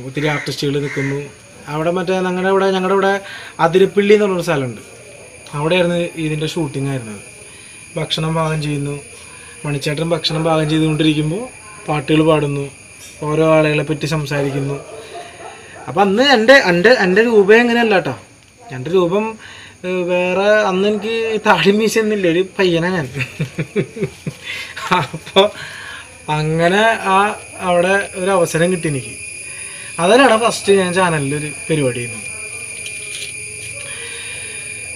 Speaker 2: ഒത്തിരി ആർട്ടിസ്റ്റുകൾ നിൽക്കുന്നു. അവിടെ മറ്റേ ഞങ്ങളുടെ ഇവിടെ ഞങ്ങളുടെ ഇവിടെ അതിരപ്പള്ളി എന്ന് പറഞ്ഞൊരു സ്ഥലമുണ്ട്. അവിടെയായിരുന്നു ഇതിന്റെ ഷൂട്ടിംഗ് ആയിരുന്നത്. ഭക്ഷണം പാകം ചെയ്യുന്നു. മണിച്ചേട്ടൻ ഭക്ഷണം പാകം ചെയ്തുകൊണ്ടിരിക്കുമ്പോൾ പാട്ടുകൾ പാടുന്നു. ഓരോ ആളുകളെ പറ്റി സംസാരിക്കുന്നു. അപ്പം അന്ന് എന്റെ എന്റെ എന്റെ രൂപം എങ്ങനെയല്ല കേട്ടോ എന്റെ രൂപം വേറെ അന്ന് എനിക്ക് താടി മീശൊന്നുമില്ല ഒരു പയ്യനാ ഞാൻ. അപ്പോൾ അങ്ങനെ ആ അവിടെ ഒരു അവസരം കിട്ടി എനിക്ക്. അതിലാണ് ഫസ്റ്റ് ഞാൻ ചാനലിലൊരു പരിപാടി ചെയ്യുന്നത്.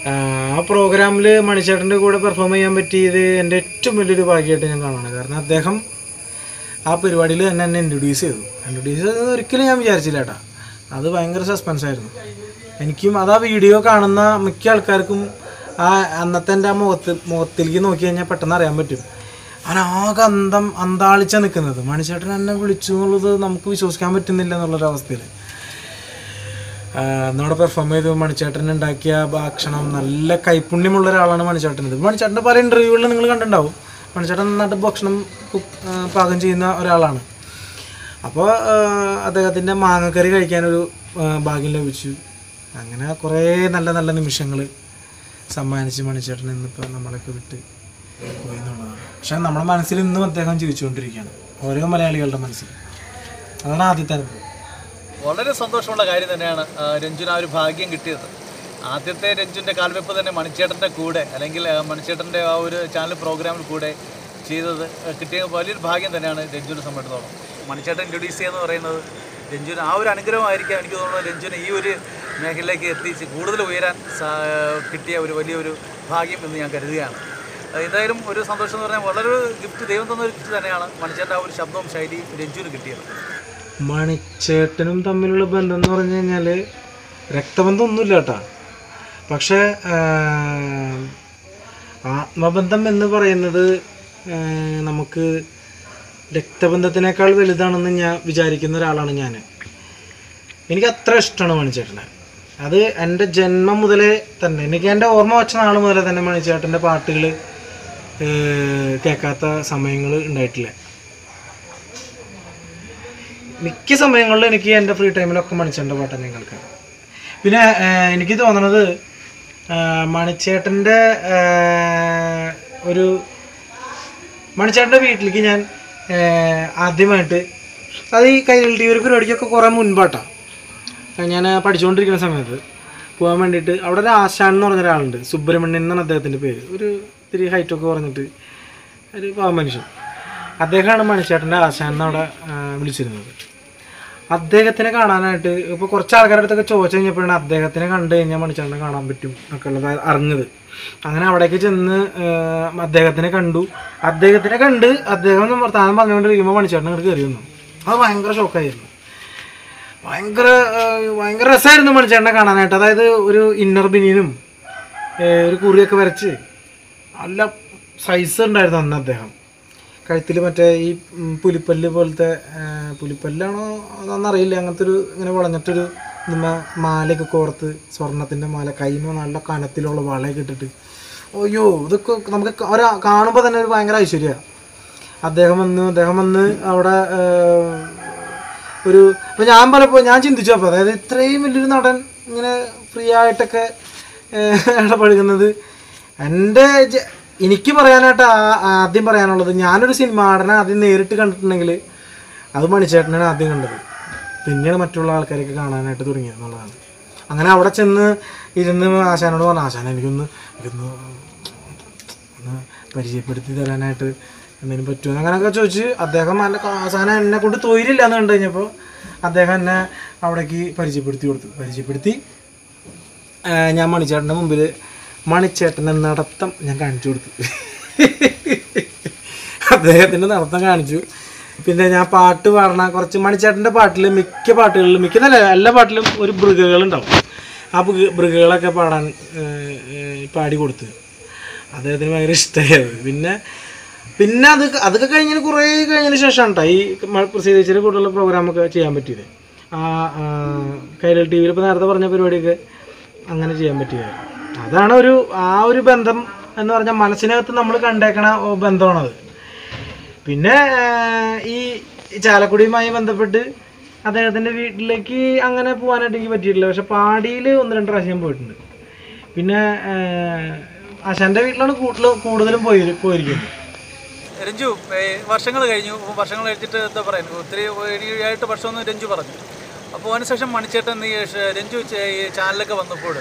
Speaker 2: ആ പ്രോഗ്രാമിൽ മണിച്ചേട്ടന്റെ കൂടെ പെർഫോം ചെയ്യാൻ പറ്റിയത് എന്റെ ഏറ്റവും വലിയൊരു ഭാഗ്യമായിട്ട് ഞാൻ കാണുകയാണ് കാരണം അദ്ദേഹം ആ പരിപാടിയിൽ തന്നെ എന്നെ ഇൻട്രൊഡ്യൂസ് ചെയ്തു. ഇൻട്രൊഡ്യൂസ് ചെയ്തത് ഒരിക്കലും ഞാൻ വിചാരിച്ചില്ല ചേട്ടാ അത് ഭയങ്കര സസ്പെൻസ് ആയിരുന്നു. എനിക്കും അത് ആ വീഡിയോ കാണുന്ന മിക്ക ആൾക്കാർക്കും ആ അന്നത്തെ എന്റെ ആ മുഖത്ത് മുഖത്തിലേക്ക് നോക്കി കഴിഞ്ഞാൽ പെട്ടെന്ന് അറിയാൻ പറ്റും. അവൻ ആകെ അന്തം അന്താളിച്ച നിൽക്കുന്നത് മണിച്ചേട്ടൻ എന്നെ വിളിച്ചു എന്നുള്ളത് നമുക്ക് വിശ്വസിക്കാൻ പറ്റുന്നില്ല എന്നുള്ളൊരവസ്ഥയിൽ എന്നോട് പെർഫോം ചെയ്തു. മണിച്ചേട്ടൻ ഉണ്ടാക്കിയ ഭക്ഷണം നല്ല കൈപുണ്യമുള്ള ഒരാളാണ് മണിച്ചേട്ടൻ ഇത്. മണിച്ചേട്ടന്റെ പല ഇന്റർവ്യൂകളിൽ നിങ്ങൾ കണ്ടിട്ടുണ്ടാവും. മണിച്ചേട്ടൻ നന്നായിട്ട് ഭക്ഷണം പാകം ചെയ്യുന്ന ഒരാളാണ്. അപ്പോൾ അദ്ദേഹത്തിന്റെ മാങ്ങക്കറി കഴിക്കാനൊരു ഭാഗ്യം ലഭിച്ചു. അങ്ങനെ കുറേ നല്ല നല്ല നിമിഷങ്ങൾ സമ്മാനിച്ച് മണിച്ചേട്ടൻ ഇന്നിപ്പോൾ നമ്മളൊക്കെ വിട്ട് പോയി എന്നുള്ളതാണ് പക്ഷേ നമ്മുടെ മനസ്സിൽ ഇന്നും അദ്ദേഹം ജീവിച്ചുകൊണ്ടിരിക്കുകയാണ്. ഓരോ മലയാളികളുടെ മനസ്സിൽ. അതാണ് ആദ്യത്തെ അനുഭവം.
Speaker 1: വളരെ സന്തോഷമുള്ള കാര്യം തന്നെയാണ് ആ ഒരു ഭാഗ്യം കിട്ടിയത്. ആദ്യത്തെ രഞ്ജുന്റെ കാൽവെപ്പ് തന്നെ മണിച്ചേട്ടന്റെ കൂടെ അല്ലെങ്കിൽ മണിച്ചേട്ടന്റെ ആ ഒരു ചാനൽ പ്രോഗ്രാമിൽ കൂടെ ചെയ്തത് കിട്ടിയ വലിയൊരു ഭാഗ്യം തന്നെയാണ് രഞ്ജുവിനെ സംബന്ധിച്ചിടത്തോളം. മണിച്ചേട്ടൻ ഇൻട്രൊഡ്യൂസ് ചെയ്യുക എന്ന് പറയുന്നത് രഞ്ജുവിന് ആ ഒരു അനുഗ്രഹമായിരിക്കാം എനിക്ക് തോന്നുന്നത് രഞ്ജുനെ ഈ ഒരു മേഖലയിലേക്ക് എത്തിച്ച് കൂടുതൽ ഉയരാൻ കിട്ടിയ ഒരു വലിയൊരു ഭാഗ്യം എന്ന് ഞാൻ കരുതുകയാണ്. ആ, എന്തായാലും ഒരു സന്തോഷം എന്ന് പറഞ്ഞാൽ വളരെ ഗിഫ്റ്റ് ദൈവം തന്ന ഒരു ഗിഫ്റ്റ് തന്നെയാണ്. മണിച്ചേട്ടന്റെ ആ ഒരു ശബ്ദവും ശൈലിയും രഞ്ജുവിന് കിട്ടിയത്.
Speaker 2: മണിച്ചേട്ടനും തമ്മിലുള്ള ബന്ധം എന്ന് പറഞ്ഞു കഴിഞ്ഞാൽ രക്തബന്ധം ഒന്നുമില്ല കേട്ടാ പക്ഷേ ആത്മബന്ധം എന്ന് പറയുന്നത് നമുക്ക് രക്തബന്ധത്തിനേക്കാൾ വലുതാണെന്ന് ഞാൻ വിചാരിക്കുന്ന ഒരാളാണ് ഞാൻ എനിക്ക് അത്ര ഇഷ്ടമാണ് മണിച്ചേട്ടനെ. അത് എന്റെ ജന്മം മുതലേ തന്നെ എനിക്ക് എന്റെ ഓർമ്മ വെച്ച നാൾ മുതലേ തന്നെ മണിച്ചേട്ടന്റെ പാട്ടുകൾ കേൾക്കാത്ത സമയങ്ങൾ ഉണ്ടായിട്ടില്ല. മിക്ക സമയങ്ങളിലും എനിക്ക് എന്റെ ഫ്രീ ടൈമിലൊക്കെ മണിച്ചേട്ടന്റെ പാട്ട് തന്നെ കേൾക്കാം പിന്നെ എനിക്ക് തോന്നണത് മണിച്ചേട്ടന്റെ ഒരു മണിച്ചേട്ടന്റെ വീട്ടിലേക്ക് ഞാൻ ആദ്യമായിട്ട് അത് ഈ കയ്യിൽ ടി ഒരു പരിപാടിക്കൊക്കെ കുറേ മുൻപാട്ടാണ് ഞാൻ പഠിച്ചുകൊണ്ടിരിക്കുന്ന സമയത്ത് പോകാൻ വേണ്ടിയിട്ട് അവിടെ ഒരു ആശാൻ എന്ന് പറഞ്ഞ ഒരാളുണ്ട് സുബ്രഹ്മണ്യൻ എന്നാണ് അദ്ദേഹത്തിന്റെ പേര്. ഒരു ഇത്തിരി ഹൈറ്റൊക്കെ പറഞ്ഞിട്ട് ഒരു പാവ മനുഷ്യൻ. അദ്ദേഹമാണ് മണിച്ചേട്ടന്റെ ആശാൻ അവിടെ വിളിച്ചിരുന്നത്. അദ്ദേഹത്തിനെ കാണാനായിട്ട് ഇപ്പോൾ കുറച്ച് ആൾക്കാരുടെ അടുത്തൊക്കെ ചോദിച്ചു കഴിഞ്ഞപ്പോഴാണ് അദ്ദേഹത്തിനെ കണ്ടു കഴിഞ്ഞാൽ മണിച്ചേട്ടനെ കാണാൻ പറ്റും എന്നൊക്കെ ഉള്ളത് അറിഞ്ഞത്. അങ്ങനെ അവിടേക്ക് ചെന്ന് അദ്ദേഹത്തിനെ കണ്ടു. അദ്ദേഹത്തിനെ കണ്ട് അദ്ദേഹം താൻ പറഞ്ഞുകൊണ്ടിരിക്കുമ്പോൾ മണിച്ചേട്ടൻ അങ്ങോട്ട് കയറി വന്നു. അത് ഭയങ്കര ഷോക്കായിരുന്നു ഭയങ്കര ഭയങ്കര രസമായിരുന്നു മണിച്ചേട്ടനെ കാണാനായിട്ട്. അതായത് ഒരു ഇന്നർ ബിനിയനും ഒരു കുറിയൊക്കെ വരച്ച് നല്ല സൈസ് ഉണ്ടായിരുന്നു അന്ന് അദ്ദേഹം. കഴുത്തിൽ മറ്റേ ഈ പുലിപ്പല്ല് പോലത്തെ പുലിപ്പല്ലാണോ അതെന്നറിയില്ല അങ്ങനത്തെ ഒരു ഇങ്ങനെ വളഞ്ഞിട്ടൊരു നമ്മ മാലയൊക്കെ കോർത്ത് സ്വർണത്തിന്റെ മാല കൈമ നല്ല കനത്തിലുള്ള വളയൊക്കെ ഇട്ടിട്ട്. അയ്യോ ഇതൊക്കെ നമുക്ക് ഒരാ കാണുമ്പോൾ തന്നെ ഒരു ഭയങ്കര ഐശ്വര്യമാണ് അദ്ദേഹം വന്ന് അദ്ദേഹം വന്ന് അവിടെ ഒരു അപ്പോൾ ഞാൻ പലപ്പോൾ ഞാൻ ചിന്തിച്ചു അപ്പോൾ അതായത് ഇത്രയും വലിയൊരു നടൻ ഇങ്ങനെ ഫ്രീ ആയിട്ടൊക്കെ ഇടപഴകുന്നത് എന്റെ എനിക്ക് പറയാനായിട്ട് ആദ്യം പറയാനുള്ളത് ഞാനൊരു സിനിമ ആടനെ ആദ്യം നേരിട്ട് കണ്ടിട്ടുണ്ടെങ്കിൽ അത് മണിച്ചേട്ടനാണ് ആദ്യം കണ്ടത്. പിന്നീട് മറ്റുള്ള ആൾക്കാരൊക്കെ കാണാനായിട്ട് തുടങ്ങിയത് എന്നുള്ളതാണ്. അങ്ങനെ അവിടെ ചെന്ന് ഇരുന്ന് ആശാനോട് പറഞ്ഞു ആശാൻ എനിക്കൊന്ന് ഇരുന്ന് ഒന്ന് പരിചയപ്പെടുത്തി തരാനായിട്ട് എന്തെങ്കിലും പറ്റുമോ? അങ്ങനെയൊക്കെ ചോദിച്ച് അദ്ദേഹം എന്റെ അവസാനം എന്നെ കൊണ്ട് തൊഴിലില്ല എന്ന് കണ്ടു കഴിഞ്ഞപ്പോൾ അദ്ദേഹം എന്നെ അവിടേക്ക് പരിചയപ്പെടുത്തി കൊടുത്തു. പരിചയപ്പെടുത്തി ഞാൻ മണിച്ചേട്ടന്റെ മുമ്പിൽ മണിച്ചേട്ടന്റെ നടത്തം ഞാൻ കാണിച്ചു കൊടുത്തു. അദ്ദേഹത്തിന്റെ നടത്തം കാണിച്ചു. പിന്നെ ഞാൻ പാട്ട് പാടണ കുറച്ച് മണിച്ചേട്ടന്റെ പാട്ടിൽ മിക്ക പാട്ടുകളിലും മിക്ക എല്ലാ പാട്ടിലും ഒരു മൃഗകളുണ്ടാവും ആ മൃഗ മൃഗങ്ങളൊക്കെ പാടാൻ പാടി കൊടുത്തു. അദ്ദേഹത്തിന് ഭയങ്കര ഇഷ്ടമായത് പിന്നെ പിന്നെ അത് അതൊക്കെ കഴിഞ്ഞതിന് കുറേ കഴിഞ്ഞതിന് ശേഷമാണ് കേട്ടോ ഈ പ്രസിദ്ധീകരിച്ചിട്ട് കൂടുതലുള്ള പ്രോഗ്രാമൊക്കെ ചെയ്യാൻ പറ്റിയത്. ആ കൈരൽ ടി വിയിൽ ഇപ്പോൾ നേരത്തെ പറഞ്ഞ പരിപാടിയൊക്കെ അങ്ങനെ ചെയ്യാൻ പറ്റിയത്. അതാണ് ഒരു ആ ഒരു ബന്ധം എന്ന് പറഞ്ഞാൽ മനസ്സിനകത്ത് നമ്മൾ കണ്ടേക്കണ ബന്ധമാണത്. പിന്നെ ഈ ചാലക്കുടിയുമായി ബന്ധപ്പെട്ട് അദ്ദേഹത്തിന്റെ വീട്ടിലേക്ക് അങ്ങനെ പോകാനായിട്ട് എനിക്ക് പറ്റിയിട്ടില്ല. പക്ഷെ പാടിയിൽ ഒന്ന് രണ്ട് പ്രാവശ്യം പോയിട്ടുണ്ട്. പിന്നെ അശാന്റെ വീട്ടിലാണ് കൂടുതൽ കൂടുതലും പോയി പോയിരിക്കുന്നത്.
Speaker 1: രഞ്ജു വർഷങ്ങൾ കഴിഞ്ഞു. വർഷങ്ങൾ കഴിച്ചിട്ട് എന്താ പറയുന്നത്? ഒത്തിരി ആയിട്ട് വർഷമൊന്നും രഞ്ജു പറഞ്ഞു. അപ്പോൾ അതിനുശേഷം മണിച്ചേട്ടൻ നീ രഞ്ജു ചാനലൊക്കെ വന്നപ്പോൾ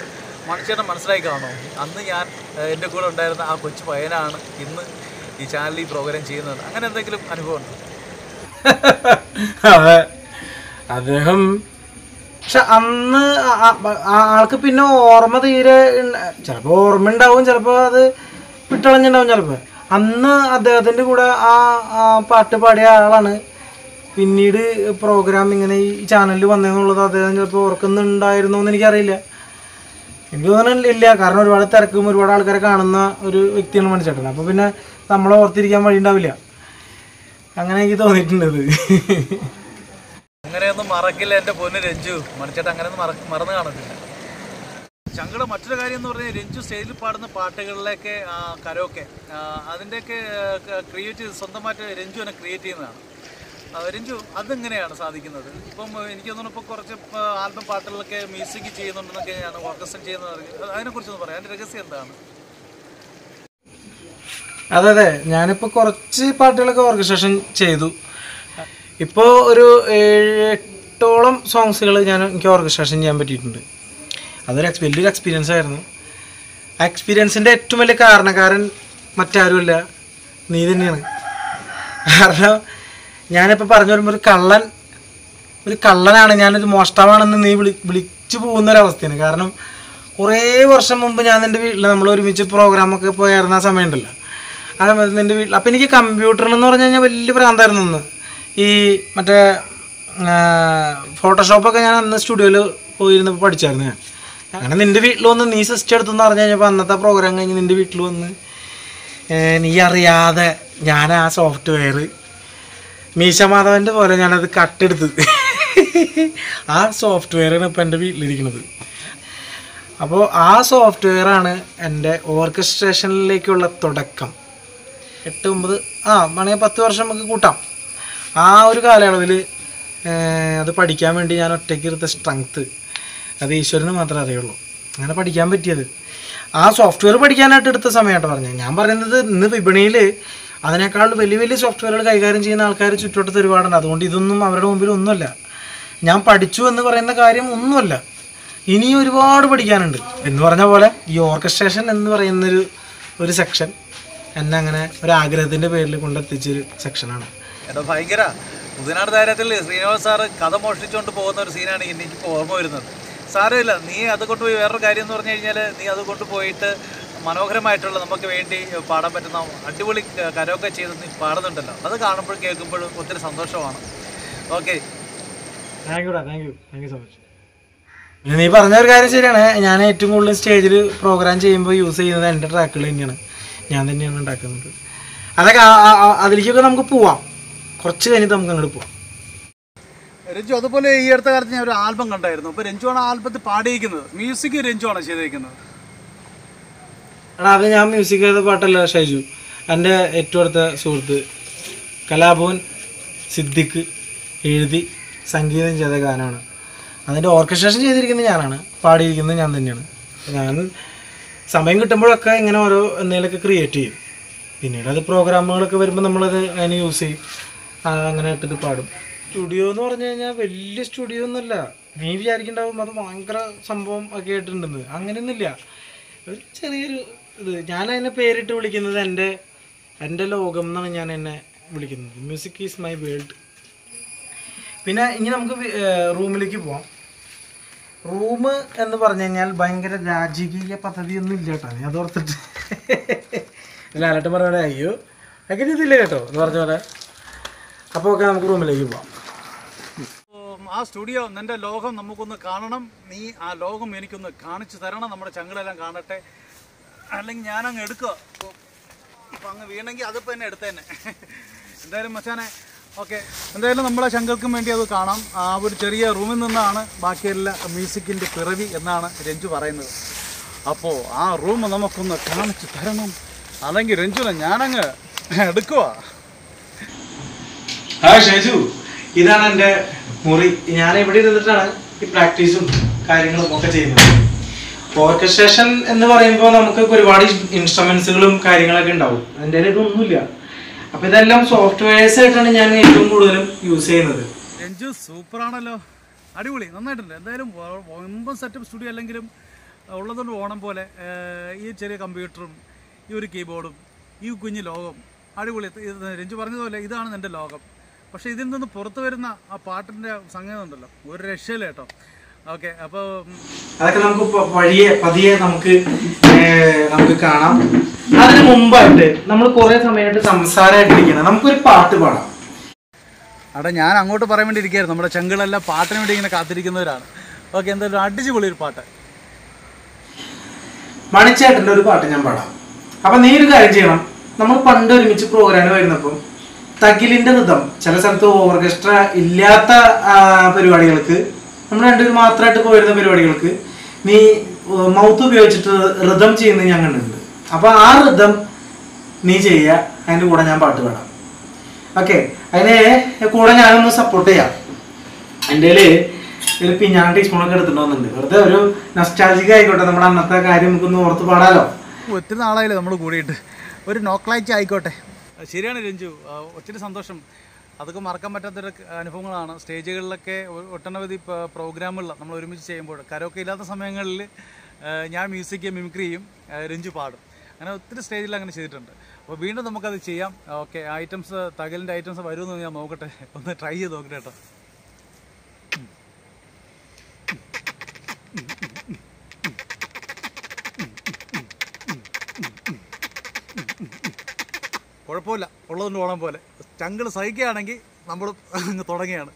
Speaker 1: മണിച്ചേട്ടൻ മനസ്സിലായി കാണോ അന്ന് ഞാൻ എന്റെ കൂടെ ഉണ്ടായിരുന്ന ആ കൊച്ചു പയ്യനാണ് ഇന്ന് ഈ ചാനലിൽ ഈ പ്രോഗ്രാം ചെയ്യുന്നത്. അങ്ങനെ എന്തെങ്കിലും അനുഭവം
Speaker 2: അദ്ദേഹം പക്ഷെ അന്ന് ആൾക്ക് പിന്നെ ഓർമ്മ തീരെ ചിലപ്പോൾ ഓർമ്മ ഉണ്ടാവും ചിലപ്പോൾ അത് വിട്ടളഞ്ഞുണ്ടാവും ചിലപ്പോൾ അന്ന് അദ്ദേഹത്തിന്റെ കൂടെ ആ പാട്ട് പാടിയ ആളാണ്. പിന്നീട് പ്രോഗ്രാം ഇങ്ങനെ ഈ ചാനലിൽ വന്നതെന്നുള്ളത് അദ്ദേഹം ചിലപ്പോൾ ഓർക്കുന്നുണ്ടായിരുന്നോ എന്ന് എനിക്കറിയില്ല. എനിക്ക് തോന്നുന്നില്ല കാരണം ഒരുപാട് തിരക്കും ഒരുപാട് ആൾക്കാരെ കാണുന്ന ഒരു വ്യക്തിയാണ് മണിച്ചേട്ടൻ. അപ്പോൾ പിന്നെ നമ്മളെ ഓർത്തിരിക്കാൻ വഴി ഉണ്ടാവില്ല അങ്ങനെ എനിക്ക് തോന്നിയിട്ടുണ്ടത്.
Speaker 1: അങ്ങനെയൊന്നും മറക്കില്ല എന്റെ പൊന്ന് രഞ്ജു. മണിച്ചേട്ടൻ അങ്ങനെയൊന്നും മറ മറന്നു കാണത്തില്ല. ഞങ്ങളുടെ മറ്റൊരു കാര്യം എന്ന് പറഞ്ഞാൽ രഞ്ജു സ്റ്റേജിൽ പാടുന്ന പാട്ടുകളിലേക്ക് കരോക്കെ അതിന്റെയൊക്കെ ക്രിയേറ്റ് ചെയ്ത് സ്വന്തമായിട്ട് രഞ്ജു തന്നെ ക്രിയേറ്റ് ചെയ്യുന്നതാണ്. രഞ്ജു അതെങ്ങനെയാണ് സാധിക്കുന്നത്? ഇപ്പം എനിക്ക് തോന്നുന്നു ഇപ്പോൾ കുറച്ച് ആൽബം പാട്ടുകളൊക്കെ മ്യൂസിക് ചെയ്യുന്നുണ്ടെന്നൊക്കെ ഞാൻ ഓർക്കസ്ട്ര ചെയ്യുന്നത് അതിനെക്കുറിച്ചൊന്ന് പറയാം. അതിന്റെ രഹസ്യം എന്താണ്?
Speaker 2: അതെ അതെ. ഞാനിപ്പോൾ കുറച്ച് പാട്ടുകളൊക്കെ ഓർക്കസ്ട്രേഷൻ ചെയ്തു. ഇപ്പോൾ ഒരു എട്ടോളം സോങ്സുകൾ ഞാൻ എനിക്ക് ഓർക്കസ്ട്രേഷൻ ചെയ്യാൻ പറ്റിയിട്ടുണ്ട്. അതൊരു എക്സ് വലിയൊരു എക്സ്പീരിയൻസ് ആയിരുന്നു. ആ എക്സ്പീരിയൻസിന്റെ ഏറ്റവും വലിയ കാരണക്കാരൻ മറ്റാരുമല്ല. നീ തന്നെയാണ്. കാരണം ഞാനിപ്പോൾ പറഞ്ഞു വരുമ്പോൾ ഒരു കള്ളൻ ഒരു കള്ളനാണ്. ഞാനൊരു മോഷ്ടാവാണെന്ന് നീ വിളി വിളിച്ചു പോകുന്ന ഒരവസ്ഥയാണ് കാരണം കുറേ വർഷം മുമ്പ് ഞാൻ എന്റെ വീട്ടിൽ നമ്മൾ ഒരുമിച്ച് പ്രോഗ്രാമൊക്കെ പോയിരുന്ന സമയമുണ്ടല്ലോ. സമയത്ത് നിന്റെ വീട്ടിൽ അപ്പോൾ എനിക്ക് കമ്പ്യൂട്ടറിൽ എന്ന് പറഞ്ഞു കഴിഞ്ഞാൽ വലിയ പ്രാന്തമായിരുന്നു ഒന്ന് ഈ മറ്റേ ഫോട്ടോഷോപ്പൊക്കെ ഞാൻ അന്ന് സ്റ്റുഡിയോയിൽ പോയിരുന്നപ്പോൾ പഠിച്ചായിരുന്നു ഞാൻ. അങ്ങനെ നിന്റെ വീട്ടിൽ വന്ന് നീ സിസ്റ്റം എടുത്തെന്ന് പറഞ്ഞു കഴിഞ്ഞപ്പോൾ അന്നത്തെ പ്രോഗ്രാം കഴിഞ്ഞ് നിന്റെ വീട്ടിൽ വന്ന് നീ അറിയാതെ ഞാൻ ആ സോഫ്റ്റ്വെയർ മീശ മാധവന്റെ പോലെ ഞാനത് കട്ടെടുത്ത്. ആ സോഫ്റ്റ്വെയറാണ് ഇപ്പോൾ എന്റെ വീട്ടിലിരിക്കുന്നത്. അപ്പോൾ ആ സോഫ്റ്റ്വെയറാണ് എന്റെ ഓർക്കസ്ട്രേഷനിലേക്കുള്ള തുടക്കം. എട്ട് ഒമ്പത് ആ വേണമെങ്കിൽ പത്ത് വർഷം നമുക്ക് കൂട്ടാം. ആ ഒരു കാലയളവിൽ അത് പഠിക്കാൻ വേണ്ടി ഞാൻ ഒറ്റയ്ക്ക് എടുത്ത സ്ട്രെങ്ത്ത് അത് ഈശ്വരന് മാത്രമേ അറിയുള്ളൂ. അങ്ങനെ പഠിക്കാൻ പറ്റിയത്. ആ സോഫ്റ്റ്വെയർ പഠിക്കാനായിട്ട് എടുത്ത സമയമായിട്ട് പറഞ്ഞത്. ഞാൻ പറയുന്നത് ഇന്ന് വിപണിയിൽ അതിനേക്കാൾ വലിയ വലിയ സോഫ്റ്റ്വെയറുകൾ കൈകാര്യം ചെയ്യുന്ന ആൾക്കാർ ചുറ്റുവട്ടത്ത് ഒരുപാടുണ്ട്. അതുകൊണ്ട് ഇതൊന്നും അവരുടെ മുമ്പിൽ ഒന്നുമല്ല. ഞാൻ പഠിച്ചു എന്ന് പറയുന്ന കാര്യം ഒന്നുമല്ല. ഇനിയും ഒരുപാട് പഠിക്കാനുണ്ട്. എന്ന് പറഞ്ഞ പോലെ ഈ ഓർക്കസ്ട്രേഷൻ എന്ന് പറയുന്നൊരു ഒരു സെക്ഷൻ എന്നെ അങ്ങനെ ഒരു ആഗ്രഹത്തിന്റെ പേരിൽ കൊണ്ടെത്തിച്ചൊരു സെക്ഷനാണ്
Speaker 1: ഭയങ്കര. പുതിനാട് താരത്തിൽ ശ്രീനിവാസ് സാറ് കഥ മോഷ്ടിച്ചുകൊണ്ട് പോകുന്ന ഒരു സീനാണ് എനിക്കിപ്പോൾ ഓർമ്മ വരുന്നത്. സാരമില്ല. നീ അത് കൊണ്ടുപോയി വേറൊരു കാര്യം എന്ന് പറഞ്ഞു കഴിഞ്ഞാൽ നീ അത് കൊണ്ടുപോയിട്ട് മനോഹരമായിട്ടുള്ള നമുക്ക് വേണ്ടി പാടാൻ പറ്റുന്ന അടിപൊളി കരമൊക്കെ ചെയ്ത് നീ പാടുന്നുണ്ടല്ലോ. അത് കാണുമ്പോഴും കേൾക്കുമ്പോഴും ഒത്തിരി സന്തോഷമാണ്. Okay.
Speaker 2: Thank യുടാ thank you thank you so much നീ പറഞ്ഞ ഒരു കാര്യം ശരിയാണ്. ഞാൻ ഏറ്റവും കൂടുതൽ സ്റ്റേജിൽ പ്രോഗ്രാം ചെയ്യുമ്പോൾ യൂസ് ചെയ്യുന്നത് എന്റെ ട്രാക്കുകൾ തന്നെയാണ്. ഞാൻ തന്നെയാണ് ഉണ്ടാക്കുന്നത്. അതൊക്കെ അതിലേക്കൊക്കെ നമുക്ക് പോവാം. കുറച്ച് കഴിഞ്ഞിട്ട് നമുക്ക് അങ്ങോട്ട് പോവാം.
Speaker 1: രഞ്ജു അതുപോലെ ഈ അടുത്ത കാലത്ത് ഞാൻ ഒരു ആൽബം കണ്ടായിരുന്നു. അപ്പോൾ രഞ്ജു ആണ് ആൽബത്തിൽ പാടിയിരിക്കുന്നത്. മ്യൂസിക് രഞ്ജു ആണ് ചെയ്തിരിക്കുന്നത്
Speaker 2: എടാ അത് ഞാൻ മ്യൂസിക് ചെയ്ത പാട്ടല്ല ഷൈജു. എന്റെ ഏറ്റവും അടുത്ത സുഹൃത്ത്. കലാഭവൻ സിദ്ദിഖ് എഴുതി സംഗീതം ചെയ്ത ഗാനമാണ്. അതിന്റെ ഓർക്കസ്ട്രേഷൻ ചെയ്തിരിക്കുന്നത് ഞാനാണ്. പാടിയിരിക്കുന്നത് ഞാൻ തന്നെയാണ്. ഞാൻ സമയം കിട്ടുമ്പോഴൊക്കെ ഇങ്ങനെ ഓരോ എന്തെങ്കിലുമൊക്കെ ക്രിയേറ്റ് ചെയ്യും. പിന്നീട് അത് പ്രോഗ്രാമുകളൊക്കെ വരുമ്പോൾ നമ്മളത് അതിന് യൂസ് ചെയ്യും. അങ്ങനെ ഇട്ടിട്ട് പാടും. സ്റ്റുഡിയോ എന്ന് പറഞ്ഞു കഴിഞ്ഞാൽ വലിയ സ്റ്റുഡിയോ ഒന്നുമല്ല. നീ വിചാരിക്കണ്ടാവും അത് ഭയങ്കര സംഭവം ഒക്കെ ആയിട്ടുണ്ടെന്ന് അങ്ങനെയൊന്നുമില്ല. ഒരു ചെറിയൊരു ഇത് ഞാൻ അതിനെ പേരിട്ട് വിളിക്കുന്നത് എന്റെ എന്റെ ലോകം എന്നാണ് ഞാൻ എന്നെ വിളിക്കുന്നത്. മ്യൂസിക് ഈസ് മൈ വേൾഡ് പിന്നെ ഇനി നമുക്ക് റൂമിലേക്ക് പോവാം. റൂം എന്ന് പറഞ്ഞു കഴിഞ്ഞാൽ ഭയങ്കര രാജകീയ പദ്ധതിയൊന്നും ഇല്ല കേട്ടോ. ഞാൻ ഓർത്തിട്ട്. ലാലട്ടൻ പറയണേ അയ്യോ അങ്ങനെ ഇതില്ല കേട്ടോ എന്ന് പറഞ്ഞ പോലെ. അപ്പോൾ ഒക്കെ നമുക്ക് റൂമിലേക്ക് പോവാം.
Speaker 1: ആ സ്റ്റുഡിയോ നിന്റെ ലോകം നമുക്കൊന്ന് കാണണം. നീ ആ ലോകം എനിക്കൊന്ന് കാണിച്ചു തരണം. നമ്മുടെ ചങ്ങളെല്ലാം കാണട്ടെ. അല്ലെങ്കിൽ ഞാനങ്ങ് എടുക്കുക അപ്പം അങ്ങ് വീണെങ്കിൽ അതിപ്പോൾ തന്നെ എടുത്തേനെ. എന്തായാലും മച്ചാനെ ഓക്കെ. എന്തായാലും നമ്മളെ ശങ്കർക്കും വേണ്ടി അത് കാണാം. ആ ഒരു ചെറിയ റൂമിൽ നിന്നാണ് ബാക്കിയെല്ലാം മ്യൂസിക്കിന്റെ പിറവി എന്നാണ് രഞ്ജു പറയുന്നത്. അപ്പോ ആ റൂം നമുക്കൊന്ന് കാണിച്ചു തരണം. അല്ലെങ്കിൽ രഞ്ജുനെ ഞാനങ്ങ്
Speaker 2: എടുക്കുക ഇതാണ് എന്റെ മുറി. ഞാൻ ഇവിടെ ഇരുന്നിട്ടാണ് ഈ പ്രാക്ടീസും കാര്യങ്ങളും ഒക്കെ ചെയ്യുന്നത്. ഓർക്കസ്ട്രേഷൻ എന്ന് പറയുമ്പോൾ നമുക്ക് ഒരുപാട് ഇൻസ്ട്രുമെന്റ്സുകളും കാര്യങ്ങളൊക്കെ ഉണ്ടാവും. അതിന്റെ ഒന്നുമില്ല. അപ്പൊ ഇതെല്ലാം സോഫ്റ്റ്വെയർസ് ആയിട്ടാണ് ഞാൻ ഏറ്റവും കൂടുതലും യൂസ് ചെയ്യുന്നത്.
Speaker 1: രഞ്ജു സൂപ്പറാണല്ലോ. അടിപൊളി. നന്നായിട്ടുണ്ട്. എന്തായാലും ഒമ്പത് സെറ്റപ്പ് സ്റ്റുഡിയോ അല്ലെങ്കിലും ഉള്ളതുകൊണ്ട് ഓണം പോലെ ഈ ചെറിയ കമ്പ്യൂട്ടറും ഈ ഒരു കീബോർഡും ഈ കുഞ്ഞു ലോകം അടിപൊളി. രഞ്ജു പറഞ്ഞതുപോലെ ഇതാണ് എന്റെ ലോകം. പക്ഷേ ഇതിൽ നിന്ന് പുറത്തു വരുന്ന ആ പാട്ടിന്റെ സംഗീതം ഉണ്ടല്ലോ. ഒരു രക്ഷയില്ല കേട്ടോ. ഓക്കെ അപ്പോൾ
Speaker 2: അതൊക്കെ നമുക്ക് വഴിയെ പതിയെ നമുക്ക് നമുക്ക് കാണാം. അതിന് മുമ്പായിട്ട് നമ്മൾ കുറെ സമയമായിട്ട് സംസാരമായിട്ടിരിക്കണം നമുക്കൊരു പാട്ട് പാടാം.
Speaker 1: അവിടെ ഞാൻ അങ്ങോട്ട് പറയാൻ വേണ്ടി ഇരിക്കുകയായിരുന്നു. നമ്മുടെ ചെങ്കളെല്ലാം പാട്ടിന് വേണ്ടി ഇങ്ങനെ കാത്തിരിക്കുന്നവരാണ്. ഓക്കെ എന്തായാലും അടിച്ചു പൊളി ഒരു പാട്ട്.
Speaker 2: മണിച്ചേട്ടന്റെ ഒരു പാട്ട് ഞാൻ പാടാം. അപ്പൊ നീ ഒരു കാര്യം ചെയ്യണം. നമ്മൾ പണ്ട് ഒരുമിച്ച് പ്രോഗ്രാം വരുന്നപ്പോൾ തകിലിന്റെ ഋതം ചില സ്ഥലത്ത് ഓർക്കസ്ട്ര ഇല്ലാത്ത പരിപാടികൾക്ക് നമ്മൾ രണ്ടുപേരും മാത്രമായിട്ട് പോയിരുന്ന പരിപാടികൾക്ക് നീ മൗത്ത് ഉപയോഗിച്ചിട്ട് ഋതം ചെയ്യുന്നത് ഞാൻ കണ്ടിട്ടുണ്ട്. അപ്പൊ ആ ഋതം നീ ചെയ്യുക അതിന്റെ കൂടെ ഞാൻ പാട്ട് പാടാം. ഓക്കെ അതിന് കൂടെ ഞാനൊന്ന് സപ്പോർട്ട് ചെയ്യാം. എന്റെ ഒരു പിഞ്ഞാണ് ടീസ്പൂണൊക്കെ എടുത്തിട്ടുണ്ടോ വന്നിട്ടുണ്ട് വെറുതെ ഒരു നസ്റ്റാജിക് ആയിക്കോട്ടെ നമ്മുടെ അന്നത്തെ കാര്യം നമുക്കൊന്ന് ഓർത്ത് പാടാലോ.
Speaker 1: ഒത്തിരി നാളായില്ലേ നമ്മൾ കൂടിയിട്ട്. ഒരു നോക്കളാഴ്ച ആയിക്കോട്ടെ. ശരിയാണ് രഞ്ജു. ഒത്തിരി സന്തോഷം. അതൊക്കെ മറക്കാൻ പറ്റാത്തൊരു അനുഭവങ്ങളാണ്. സ്റ്റേജുകളിലൊക്കെ ഒട്ടനവധി പ്രോഗ്രാമുകൾ നമ്മൾ ഒരുമിച്ച് ചെയ്യുമ്പോൾ. കരോക്കെ ഇല്ലാത്ത സമയങ്ങളിൽ ഞാൻ മ്യൂസിക് മിമിക്രി ചെയ്യും രഞ്ജു പാടും. അങ്ങനെ ഒത്തിരി സ്റ്റേജിൽ അങ്ങനെ ചെയ്തിട്ടുണ്ട്. അപ്പോൾ വീണ്ടും നമുക്കത് ചെയ്യാം. ഓക്കെ ഐറ്റംസ് തകലിന്റെ ഐറ്റംസ് വരുമെന്ന് ഞാൻ നോക്കട്ടെ. ഒന്ന് ട്രൈ ചെയ്ത് നോക്കട്ടെ കേട്ടോ. കുഴപ്പമില്ല. ഉള്ളതുകൊണ്ട് ഓണം പോലെ. ചങ്കിൾ സഹിക്കുകയാണെങ്കിൽ നമ്മൾ അങ്ങ് തുടങ്ങിയാണ്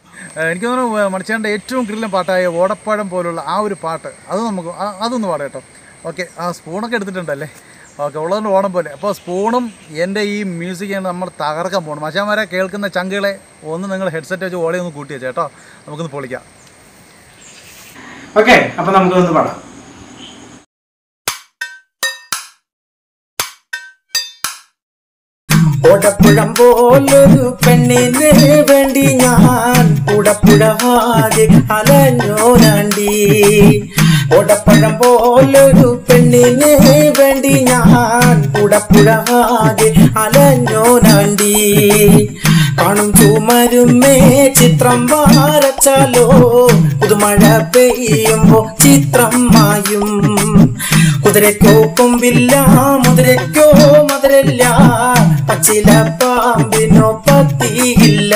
Speaker 1: എനിക്ക് തോന്നുന്നു മണിച്ചേണ്ട ഏറ്റവും കിടിലൻ പാട്ടായ ഓടപ്പഴം പോലുള്ള ആ ഒരു പാട്ട് അത് നമുക്ക് അതൊന്ന് പാടാം കേട്ടോ. ഓക്കെ ആ സ്പൂണൊക്കെ എടുത്തിട്ടുണ്ടല്ലേ? ഓക്കെ ഉള്ളതുകൊണ്ട് ഓണം പോലെ. അപ്പോൾ സ്പൂണും എന്റെ ഈ മ്യൂസിക്കാണ് നമ്മൾ തകർക്കാൻ പോകണം മച്ചാമാരെ കേൾക്കുന്ന ചങ്കുകളെ ഒന്ന് നിങ്ങൾ ഹെഡ്സെറ്റ് വെച്ച് ഓളി ഒന്ന് കൂട്ടി വെച്ചേട്ടോ നമുക്കൊന്ന് പൊളിക്കാം.
Speaker 2: ഓക്കെ അപ്പോൾ നമുക്കൊന്ന് പാടാം.
Speaker 3: ഓടപ്പുഴം പോലൊരു പെണ്ണിന് വേണ്ടി ഞാൻ ഉടപ്പുഴവാകെ അലഞ്ഞോരാണ്ടി ഓടപ്പഴം പോലൊരു പെണ്ണിന് വേണ്ടി ഞാൻ കൂടപ്പുഴ അലഞ്ഞോരാണ്ടി കാണും ചുമരുമേ ചിത്രം വരച്ചാലോ. പുതുമഴ പെയ്യുമ്പോ ചിത്രം മായും. കുതിരക്കോ കൊമ്പില്ല മുതിരക്കോ മധുരല്ല. പച്ചില പാമ്പിനോ പത്തിയില്ല.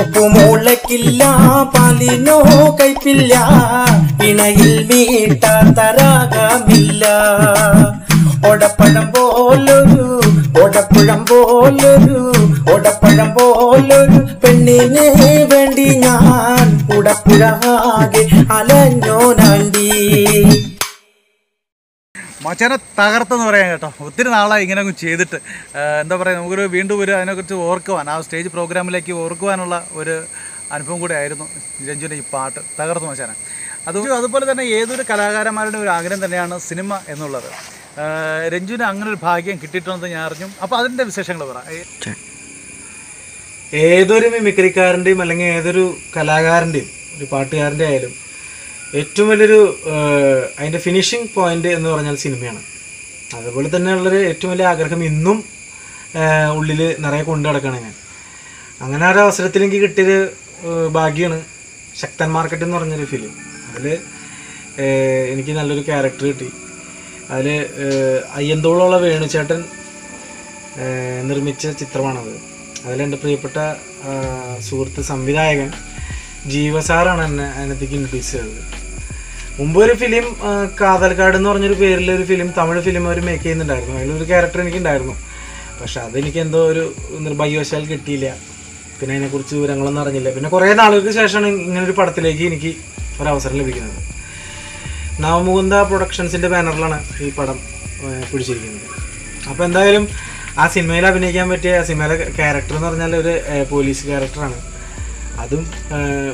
Speaker 3: ഉപ്പുമുളക്കില്ല പാലിനോ കൈപ്പില്ല ഇണയിൽ മീട്ട തരാകാമില്ല ഓടപ്പഴം പോലൊരു ഓടപ്പഴം പോലൊരു ഓടപ്പഴം പോലൊരു പെണ്ണിനെ വേണ്ടി ഞാൻ ഉടപ്പുഴ ആകെ അലഞ്ഞോനാണ്ടി
Speaker 1: മച്ചാനെ തകർത്തെന്ന് പറയാം കേട്ടോ. ഒത്തിരി നാളായി ഇങ്ങനെ അങ്ങ് ചെയ്തിട്ട്. എന്താ പറയുക നമുക്കൊരു വീണ്ടും ഒരു അതിനെക്കുറിച്ച് ഓർക്കുവാൻ ആ സ്റ്റേജ് പ്രോഗ്രാമിലേക്ക് ഓർക്കുവാനുള്ള ഒരു അനുഭവം കൂടെ ആയിരുന്നു രഞ്ജുവിന്റെ ഈ പാട്ട് തകർത്തു മച്ചാനെ. അത് അതുപോലെ തന്നെ ഏതൊരു കലാകാരന്മാരുടെ ഒരു ആഗ്രഹം തന്നെയാണ് സിനിമ എന്നുള്ളത്. രഞ്ജുവിന് അങ്ങനെ ഒരു ഭാഗ്യം കിട്ടിയിട്ടുണ്ടെന്ന് ഞാൻ അറിഞ്ഞു. അപ്പോൾ അതിന്റെ വിശേഷങ്ങൾ പറ.
Speaker 2: ഏതൊരു മിമിക്രിക്കാരന്റെയും അല്ലെങ്കിൽ ഏതൊരു കലാകാരന്റെയും ഒരു പാട്ടുകാരന്റെ ആയാലും ഏറ്റവും വലിയൊരു അതിന്റെ ഫിനിഷിംഗ് പോയിന്റ് എന്ന് പറഞ്ഞാൽ സിനിമയാണ്. അതുപോലെ തന്നെയുള്ളൊരു ഏറ്റവും വലിയ ആഗ്രഹം ഇന്നും ഉള്ളിൽ നിറയെ കൊണ്ടു നടക്കുകയാണ് ഞാൻ. അങ്ങനെ ഒരു അവസരത്തിൽ എനിക്ക് കിട്ടിയൊരു ഭാഗ്യമാണ് ശക്തൻ മാർക്കറ്റ് എന്ന് പറഞ്ഞൊരു ഫിലിം അതിൽ എനിക്ക് നല്ലൊരു ക്യാരക്ടർ കിട്ടി. അതിൽ അയ്യന്തോളമുള്ള വേണുചേട്ടൻ നിർമ്മിച്ച ചിത്രമാണത്. അതിലെന്റെ പ്രിയപ്പെട്ട സുഹൃത്ത് സംവിധായകൻ ജീവസാറാണ് എന്നെ അതിനകത്തേക്ക് ഇൻട്രൊഡ്യൂസ് ചെയ്തത്. മുമ്പ് ഒരു ഫിലിം കാതൽക്കാട് എന്ന് പറഞ്ഞൊരു പേരിൽ ഒരു ഫിലിം തമിഴ് ഫിലിം അവർ മേക്ക് ചെയ്യുന്നുണ്ടായിരുന്നു. അതിലൊരു ക്യാരക്ടർ എനിക്കുണ്ടായിരുന്നു. പക്ഷെ അതെനിക്ക് എന്തോ ഒരു നിർഭാഗ്യവശാൽ കിട്ടിയില്ല. പിന്നെ അതിനെക്കുറിച്ച് വിവരങ്ങളൊന്നും അറിഞ്ഞില്ല. പിന്നെ കുറേ നാളുകൾക്ക് ശേഷമാണ് ഇങ്ങനൊരു പടത്തിലേക്ക് എനിക്ക് ഒരവസരം ലഭിക്കുന്നത്. നവമുകുന്ദ പ്രൊഡക്ഷൻസിന്റെ ബാനറിലാണ് ഈ പടം പിടിച്ചിരിക്കുന്നത്. അപ്പോൾ എന്തായാലും ആ സിനിമയിൽ അഭിനയിക്കാൻ പറ്റിയ സിനിമയിലെ ക്യാരക്ടർ എന്ന് പറഞ്ഞാൽ ഒരു പോലീസ് ക്യാരക്ടറാണ് അതും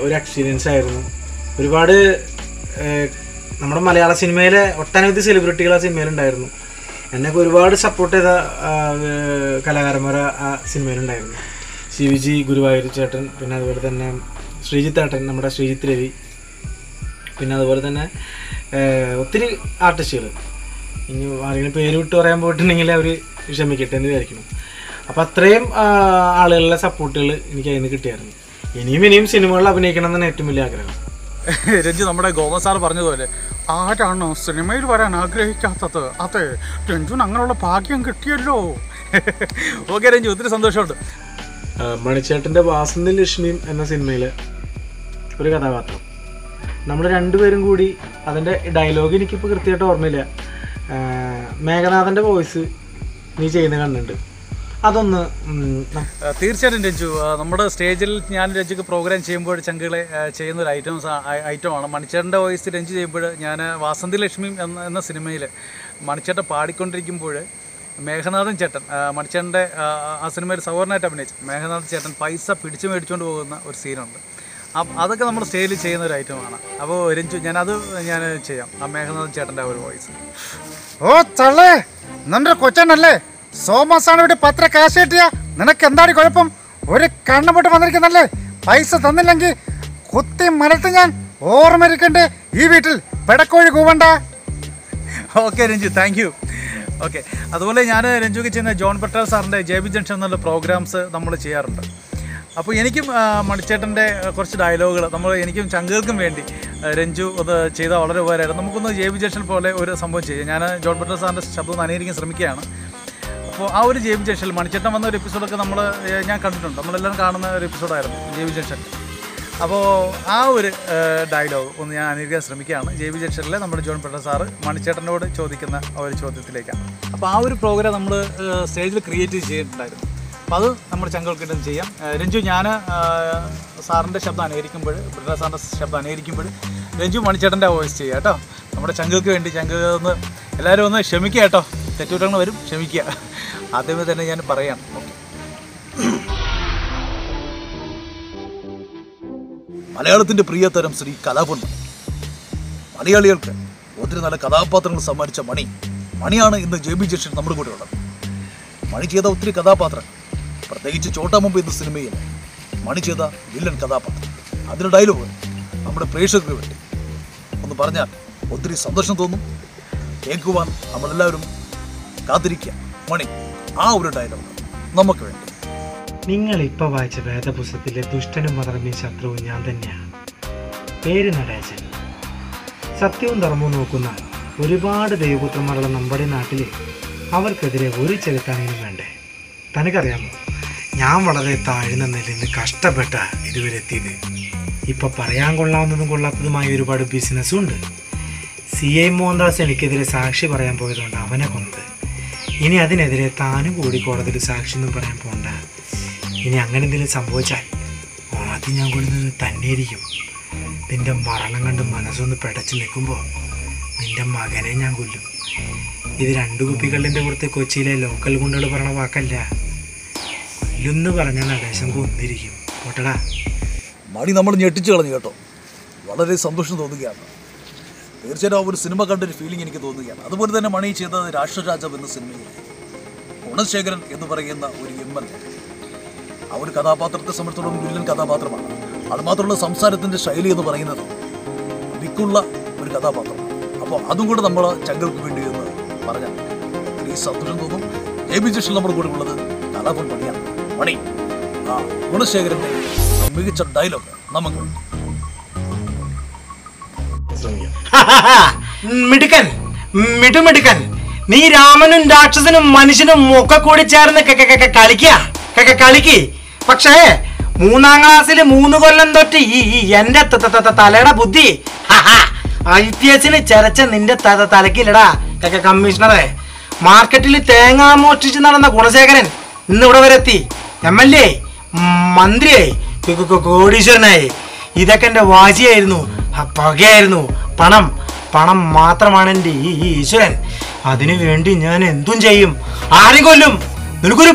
Speaker 2: ഒരു എക്സ്പീരിയൻസ് ആയിരുന്നു. ഒരുപാട് നമ്മുടെ മലയാള സിനിമയിലെ ഒട്ടനവധി സെലിബ്രിറ്റികൾ ആ സിനിമയിലുണ്ടായിരുന്നു. എന്നൊക്കെ ഒരുപാട് സപ്പോർട്ട് ചെയ്ത കലാകാരന്മാർ ആ സിനിമയിലുണ്ടായിരുന്നു. സി വി ജി ഗുരുവായൂർ ചേട്ടൻ പിന്നെ അതുപോലെ തന്നെ ശ്രീജിത്ത് ഏട്ടൻ നമ്മുടെ ശ്രീജിത്ത് രവി പിന്നെ അതുപോലെ തന്നെ ഒത്തിരി ആർട്ടിസ്റ്റുകൾ ഇനി ആരെങ്കിലും പേര് വിട്ട് പറയാൻ പോയിട്ടുണ്ടെങ്കിൽ അവർ ക്ഷമിക്കട്ടെ എന്ന് വിചാരിക്കണം അപ്പോൾ അത്രയും ആളുകളുടെ സപ്പോർട്ടുകൾ എനിക്ക് അതിൽ നിന്ന് കിട്ടിയായിരുന്നു. ഇനിയും ഇനിയും സിനിമകളിൽ അഭിനയിക്കണം എന്നാണ് ഏറ്റവും വലിയ ആഗ്രഹം.
Speaker 1: രഞ്ജു നമ്മുടെ ഗോവ സാർ പറഞ്ഞതുപോലെ ആരാണ് സിനിമയിൽ വരാൻ ആഗ്രഹിക്കാത്തത്? അതെ രഞ്ജുന് അങ്ങനെയുള്ള ഭാഗ്യം കിട്ടിയല്ലോ. ഓക്കെ രഞ്ജു ഒത്തിരി സന്തോഷമുണ്ട്.
Speaker 2: മണിച്ചേട്ടന്റെ വാസന്തി ലക്ഷ്മിയും എന്ന സിനിമയിലെ ഒരു കഥാപാത്രം. നമ്മൾ രണ്ടുപേരും കൂടി അതിന്റെ ഡയലോഗ് എനിക്കിപ്പോൾ കൃത്യമായിട്ട് ഓർമ്മയില്ല. മേഘനാഥന്റെ വോയിസ് നീ ചെയ്യുന്ന കണ്ടുണ്ട് അതൊന്ന്
Speaker 1: തീർച്ചയായിട്ടും രഞ്ജു. നമ്മുടെ സ്റ്റേജിൽ ഞാൻ രഞ്ജുക്ക് പ്രോഗ്രാം ചെയ്യുമ്പോൾ ചങ്കുകളെ ചെയ്യുന്ന ഒരു ഐറ്റംസ് ഐറ്റമാണ് മണിച്ചേട്ടന്റെ വോയിസ് രഞ്ജു ചെയ്യുമ്പോൾ ഞാൻ വാസന്തി ലക്ഷ്മി എന്ന എന്ന സിനിമയിൽ മണിച്ചേട്ടൻ പാടിക്കൊണ്ടിരിക്കുമ്പോൾ മേഘനാഥൻ ചേട്ടൻ മണിച്ചേട്ടന്റെ ആ, സിനിമയിൽ സൗവർണായിട്ട് അഭിനയിച്ചു മേഘനാഥൻ ചേട്ടൻ പൈസ പിടിച്ചു മേടിച്ചുകൊണ്ട് പോകുന്ന ഒരു സീനുണ്ട് അപ്പം അതൊക്കെ നമ്മുടെ സ്റ്റേജിൽ ചെയ്യുന്ന ഒരു ഐറ്റമാണ് അപ്പോൾ രഞ്ജു ഞാനത് ഞാൻ ചെയ്യാം. ആ മേഘനാഥൻ ചേട്ടന്റെ ആ ഒരു വോയിസ്
Speaker 4: ഓ തള്ളേ! നമ്മുടെ കൊച്ചനല്ലേ? സോമസാണ് ഇവിടെ പത്ര കാശ് കിട്ടിയ. നിനക്ക് എന്താണ് കുഴപ്പം? ഒരു കണ്ണുമുട്ട് വന്നിരിക്കുന്നല്ലേ? പൈസ തന്നില്ലെങ്കിൽ കുത്തി മരത്ത് ഞാൻ ഓർമ്മയിരിക്കണ്ടേ ഈ വീട്ടിൽ പെടക്കോഴി കൂവണ്ട.
Speaker 1: Okay Ranju thank you okay അതുപോലെ ഞാൻ രഞ്ജുക്ക് ചെയ്യുന്ന ജോൺ പട്ടേൽ സാറിന്റെ ജെ ബി ജംഗ്ഷൻ എന്നുള്ള പ്രോഗ്രാംസ് നമ്മൾ ചെയ്യാറുണ്ട്. അപ്പോൾ എനിക്കും മണിച്ചേട്ടന്റെ കുറച്ച് ഡയലോഗുകൾ നമ്മൾ എനിക്കും ചങ്കുകൾക്കും വേണ്ടി രഞ്ജു അത് ചെയ്താൽ വളരെ ഉപകാരമായിരുന്നു. നമുക്കൊന്ന് ജെ ബി ജംഗ്ഷൻ പോലെ ഒരു സംഭവം ചെയ്യാം. ഞാൻ ജോൺ പട്ടേൽ സാറിന്റെ ശബ്ദം ഒന്ന് അനുകരിക്കാൻ ശ്രമിക്കുകയാണ്. അപ്പോൾ ആ ഒരു ജെ ബി ജംഗ്ഷനിൽ മണിച്ചേട്ടൻ വന്ന ഒരു എപ്പിസോഡൊക്കെ നമ്മൾ ഞാൻ കണ്ടിട്ടുണ്ട്. നമ്മളെല്ലാം കാണുന്ന ഒരു എപ്പിസോഡായിരുന്നു ജെ ബി ജംഗ്ഷൻ അപ്പോൾ ആ ഒരു ഡയലോഗ് ഒന്ന് ഞാൻ അനുകരിക്കാൻ ശ്രമിക്കുകയാണ്. ജെ ബി ജംഗ്ഷനിലെ നമ്മുടെ ജോൺ പെട്ട സാറ് മണിച്ചേട്ടനോട് ചോദിക്കുന്ന ആ ഒരു ചോദ്യത്തിലേക്കാണ്. അപ്പോൾ ആ ഒരു പ്രോഗ്രാം നമ്മൾ സ്റ്റേജിൽ ക്രിയേറ്റ് ചെയ്തിട്ടുണ്ടായിരുന്നു. അപ്പോൾ അത് നമ്മുടെ ചങ്കൾക്കിട്ടും ചെയ്യാം. രഞ്ജു ഞാൻ സാറിന്റെ ശബ്ദം അനുകരിക്കുമ്പോൾ ബ്രിട്ട സാറിന്റെ ശബ്ദം അനുകരിക്കുമ്പോൾ രഞ്ജു മണിച്ചേട്ടന്റെ വോയിസ് ചെയ്യുക കേട്ടോ. നമ്മുടെ ചങ്കൾക്ക് വേണ്ടി ചങ്ക് ഒന്ന് എല്ലാവരും ഒന്ന് ക്ഷമിക്കുക കേട്ടോ. തെറ്റുകുറ്റങ്ങൾ വരും ക്ഷമിക്കുക. ആദ്യമേ തന്നെ ഞാൻ പറയാം. ഓക്കെ. മലയാളത്തിന്റെ പ്രിയതരം ശ്രീ കലാപൊന്ന് മലയാളികൾക്ക് ഒത്തിരി നല്ല കഥാപാത്രങ്ങൾ സമ്മാനിച്ച മണി. മണിയാണ് ഇന്ന് ജെ ബി ജംഗ്ഷൻ നമ്മുടെ കൂടെ ഉള്ളത് മണി ചെയ്ത ഒത്തിരി കഥാപാത്രങ്ങൾ. പ്രത്യേകിച്ച് ചോട്ടാമുമ്പ് എന്ന സിനിമയിൽ മണി ചെയ്ത വില്ലൻ കഥാപാത്രം. അതിന് ഡയലോഗ് നമ്മുടെ പ്രേക്ഷകർക്ക് വേണ്ടി. ഒന്ന് പറഞ്ഞാൽ ഒത്തിരി സന്തോഷം തോന്നും. കേൾക്കുവാൻ നമ്മളെല്ലാവരും കാത്തിരിക്കുക. മണി ആ ഒരു ഡയലോഗ് നമുക്ക് വേണ്ടി.
Speaker 2: നിങ്ങൾ ഇപ്പൊ വായിച്ച വേദപുസ്തകത്തിലെ ദുഷ്ടനും മതറമേ ശത്രുവും ഞാൻ തന്നെയാണ്. പേര് നടേശൻ. സത്യവും ധർമ്മവും നോക്കുന്ന ഒരുപാട് ദൈവപുത്രന്മാരുള്ള നമ്മുടെ നാട്ടിൽ അവർക്കെതിരെ ഒരു ചെലുത്താണെങ്കിലും വേണ്ടേ? തനിക്കറിയാമോ? ഞാൻ വളരെ താഴ്ന്ന നിലയിൽ നിന്ന് കഷ്ടപ്പെട്ട ഇതുവരെ എത്തിയത്. ഇപ്പൊ പറയാൻ കൊള്ളാവുന്നതും കൊള്ളാത്തതുമായ ഒരുപാട് ബിസിനസ്സും ഉണ്ട്. സി എം മോഹൻദാസ് എനിക്കെതിരെ സാക്ഷി പറയാൻ പോയതുകൊണ്ട് അവനെ കൊന്നത്. ഇനി അതിനെതിരെ താനും കൂടി കോടതിയിൽ സാക്ഷി ഒന്നും പറയാൻ പോണ്ട. ഇനി അങ്ങനെ എന്തെങ്കിലും സംഭവിച്ചാൽ ആദ്യം ഞാൻ കൊല്ലുന്നത് തന്നെയിരിക്കും. നിന്റെ മരണം കണ്ട് മനസ്സൊന്ന് പിടച്ചു നിൽക്കുമ്പോൾ നിന്റെ മകനെ ഞാൻ കൊല്ലും. ഇത് രണ്ട് കുപ്പികളുടെ പുറത്ത് കൊച്ചിയിലെ ലോക്കൽ ഗുണ്ടകൾ പറഞ്ഞ വാക്കല്ല. കൊല്ലുന്ന് പറഞ്ഞാൽ നടേശം കൊന്നിരിക്കും. പോട്ടടാ.
Speaker 1: മണി നമ്മൾ ഞെട്ടിച്ചു കളഞ്ഞു കേട്ടോ. വളരെ സന്തോഷം തോന്നുകയാണ്. തീർച്ചയായിട്ടും ആ ഒരു സിനിമ കണ്ടൊരു ഫീലിംഗ് എനിക്ക് തോന്നുകയാണ്. അതുപോലെ തന്നെ മണി ചെയ്തത് രാഷ്ട്രരാജം എന്ന സിനിമയിൽ ഗുണശേഖരൻ എന്ന് പറയുന്ന ഒരു എം എൽ ആ ഒരു കഥാപാത്രത്തെ സംബന്ധിച്ചിടത്തോളം വില്ലൻ കഥാപാത്രമാണ്. അതുമാത്രമുള്ള സംസാരത്തിന്റെ ശൈലി എന്ന് പറയുന്നത് വിക്കുള്ള ഒരു കഥാപാത്രം. അപ്പോൾ അതും കൂടെ നമ്മൾ ചങ്കൾക്ക് വേണ്ടി എന്ന് പറഞ്ഞാൽ ഈ സന്തോഷം തോന്നും. എ ബി ജിഷൻ നമ്മുടെ കൂടെ ഉള്ളത് കലാപം മണിയാണ്. മണി ആ ഗുണശേഖരന്റെ മികച്ച ഡയലോഗ് നമുക്ക്
Speaker 2: മിടുക്കൻ മിടുമിടുക്കൻ നീ രാമനും രാക്ഷസനും മനുഷ്യനും ഒക്കെ കൂടി ചേർന്ന് കളിക്കുക കളിക്ക്. പക്ഷേ മൂന്നാം ക്ലാസ്സിൽ മൂന്ന് കൊല്ലം തൊട്ട് ഈ എന്റെ തലയുടെ ബുദ്ധി. ഐ പി എസിന് ചെരച്ച നിന്റെ തലക്കില്ലടാ കമ്മീഷണറെ. മാർക്കറ്റിൽ തേങ്ങ മോഷ്ടിച്ച് നടന്ന ഗുണശേഖരൻ ഇന്ന് ഇവിടെ വരെ എത്തി. എം എൽ എ മന്ത്രിയായി. കോടീശ്വരനായി. ഇതൊക്കെ എന്റെ വാശിയായിരുന്നു. പകയായിരുന്നു. പണം. പണം മാത്രമാണ് എന്റെ ഈ ഈശ്വരൻ. അതിനു വേണ്ടി ഞാൻ എന്തും ചെയ്യും. ആരും കൊല്ലും. നിനക്കൊരു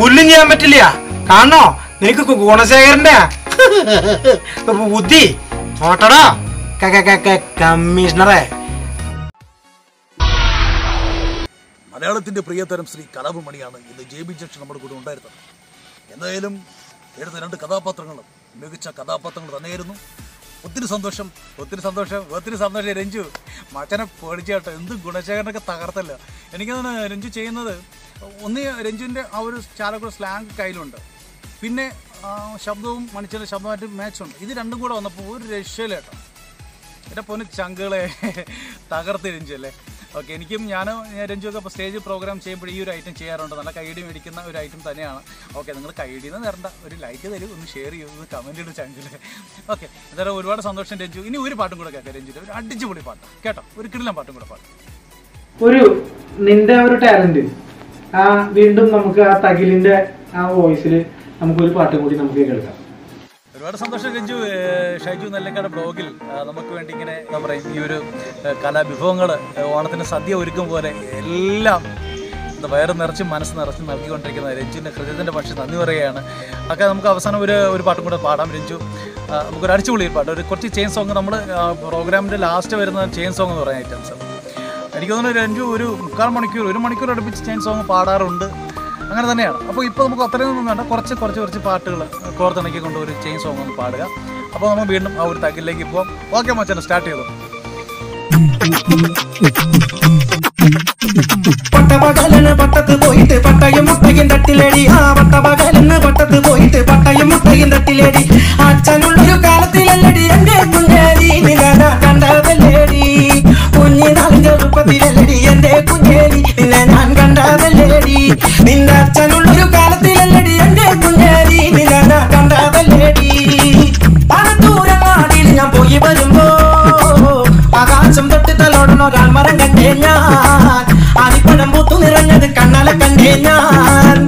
Speaker 2: പുല്ലും ചെയ്യാൻ പറ്റില്ല. കാണോ നിനക്ക് ഗുണശേഖരന്റെ? ബുദ്ധി. ഓട്ടടാ കമ്മീഷണറെ.
Speaker 1: മലയാളത്തിന്റെ പ്രിയതരം ശ്രീ കലാപമണിയാണ് ഇന്ന് ജെ ബി ജംഗ്ഷൻ നമ്മുടെ കൂടെ ഉണ്ടായിരുന്നത്. എന്തായാലും എടുത്ത രണ്ട് കഥാപാത്രങ്ങളും. മികച്ച കഥാപാത്രങ്ങൾ തന്നെയായിരുന്നു. ഒത്തിരി സന്തോഷം ഒത്തിരി സന്തോഷം ഒത്തിരി സന്തോഷം രഞ്ജു. മച്ചനെ പേടിച്ചാട്ടോ എന്ത് ഗുണശേഖരനൊക്കെ തകർത്തല്ല. എനിക്കതാണ് രഞ്ജു ചെയ്യുന്നത് ഒന്ന് രഞ്ജുവിന്റെ ആ ഒരു ചാലക്കുടി സ്ലാങ് കയ്യിലുണ്ട്. പിന്നെ ശബ്ദവും മണിച്ചന്റെ ശബ്ദമായിട്ട് മാച്ചുണ്ട് ഇത് രണ്ടും കൂടെ വന്നപ്പോൾ ഒരു രക്ഷയിലേട്ടോ എന്റെ പൊന്ന് ചങ്കുകളെ തകർത്ത് രഞ്ജല്ലേ ഓക്കെ എനിക്കും ഞാൻ രഞ്ജുവൊക്കെ ഇപ്പോൾ സ്റ്റേജ് പ്രോഗ്രാം ചെയ്യുമ്പോൾ ഈ ഒരു ഐറ്റം ചെയ്യാറുണ്ട്. നല്ല കൈഡി മേടിക്കുന്ന ഒരു ഐറ്റം തന്നെയാണ്. ഓക്കെ നിങ്ങൾ കൈഡിന്ന് തരണ്ട ഒരു ലൈക്ക് തരും ഒന്ന് ഷെയർ ചെയ്യും ഒന്ന് കമന്റ് ഇടും ചാനലിൽ ഓക്കെ എന്തായാലും ഒരുപാട് സന്തോഷം രഞ്ജു. ഇനി ഒരു പാട്ടും കൂടെ കേൾക്കാം രഞ്ജു ഒരു അടിച്ചുപൊളി പാട്ട്. കേട്ടോ ഒരു കിടിലം പാട്ടും കൂടെ പാട്ട്
Speaker 2: ഒരു നിന്റെ ഒരു ടാലന്റ് ആ വീണ്ടും നമുക്ക് ആ തകിലിന്റെ ആ വോയിസിൽ നമുക്കൊരു പാട്ട് കൂടി നമുക്ക് കേൾക്കാം.
Speaker 1: ഒരുപാട് സന്തോഷം രഞ്ജു ഷൈജു നെല്ലക്കാട് ബ്ലോഗിൽ നമുക്ക് വേണ്ടി ഇങ്ങനെ എന്താ പറയുക ഈ ഒരു കലാവിഭവങ്ങൾ ഓണത്തിന് സദ്യ ഒരുക്കും പോലെ എല്ലാം വയറ് നിറച്ചും മനസ്സ് നിറച്ചും നൽകിക്കൊണ്ടിരിക്കുന്ന രഞ്ജുവിന്റെ ഹൃദയത്തിന്റെ പക്ഷേ നന്ദി പറയുകയാണ്. ഒക്കെ നമുക്ക് അവസാനം ഒരു ഒരു പാട്ടും കൂടെ പാടാം രഞ്ജു. നമുക്കൊരു അടിച്ചുപൊളി പാട്ട്. ഒരു കുറച്ച് ചെയിൻ സോങ് നമ്മൾ പ്രോഗ്രാമിന്റെ ലാസ്റ്റ് വരുന്ന ചെയിൻ സോങ് എന്ന് പറയുന്ന ഐറ്റംസ്. എനിക്ക് തോന്നുന്നു രഞ്ജു ഒരു മുക്കാൽ മണിക്കൂർ ഒരു മണിക്കൂർ അടുപ്പിച്ച് ചെയിൻ സോങ് പാടാറുണ്ട്. അങ്ങനെ തന്നെയാണ്. അപ്പോൾ ഇപ്പോൾ നമുക്ക് അത്രയൊന്നും വേണ്ട. കുറച്ച് കുറച്ച് കുറച്ച് പാട്ടുകൾ കോർത്തിണക്കി കൊണ്ട് ഒരു ചെയിൻ സോങ് ഒന്ന് പാടുക. അപ്പോൾ നമ്മൾ വീണ്ടും ആ ഒരു തകിലേക്ക് പോകാം ഓക്കെ മച്ചാൻ സ്റ്റാർട്ട് ചെയ്തു?
Speaker 3: പോയിട്ട് ആ പോയിട്ട് ഞാൻ കണ്ടതല്ലേടി നിന്റെ അച്ഛനുള്ളൊരു കാലത്തിലല്ലടി എന്റെ കുഞ്ഞേരി നിന്നെ ഞാൻ കണ്ടതല്ലേടി. നാടിൽ ഞാൻ പോയി വരുമ്പോ ആകാശം തൊട്ട് തലോടണ ഒരാൾ മരം കണ്ടേ ഞാൻ. അരിപ്പഴം പൂത്തു നിറഞ്ഞത് കണ്ണല കണ്ടേ ഞാൻ.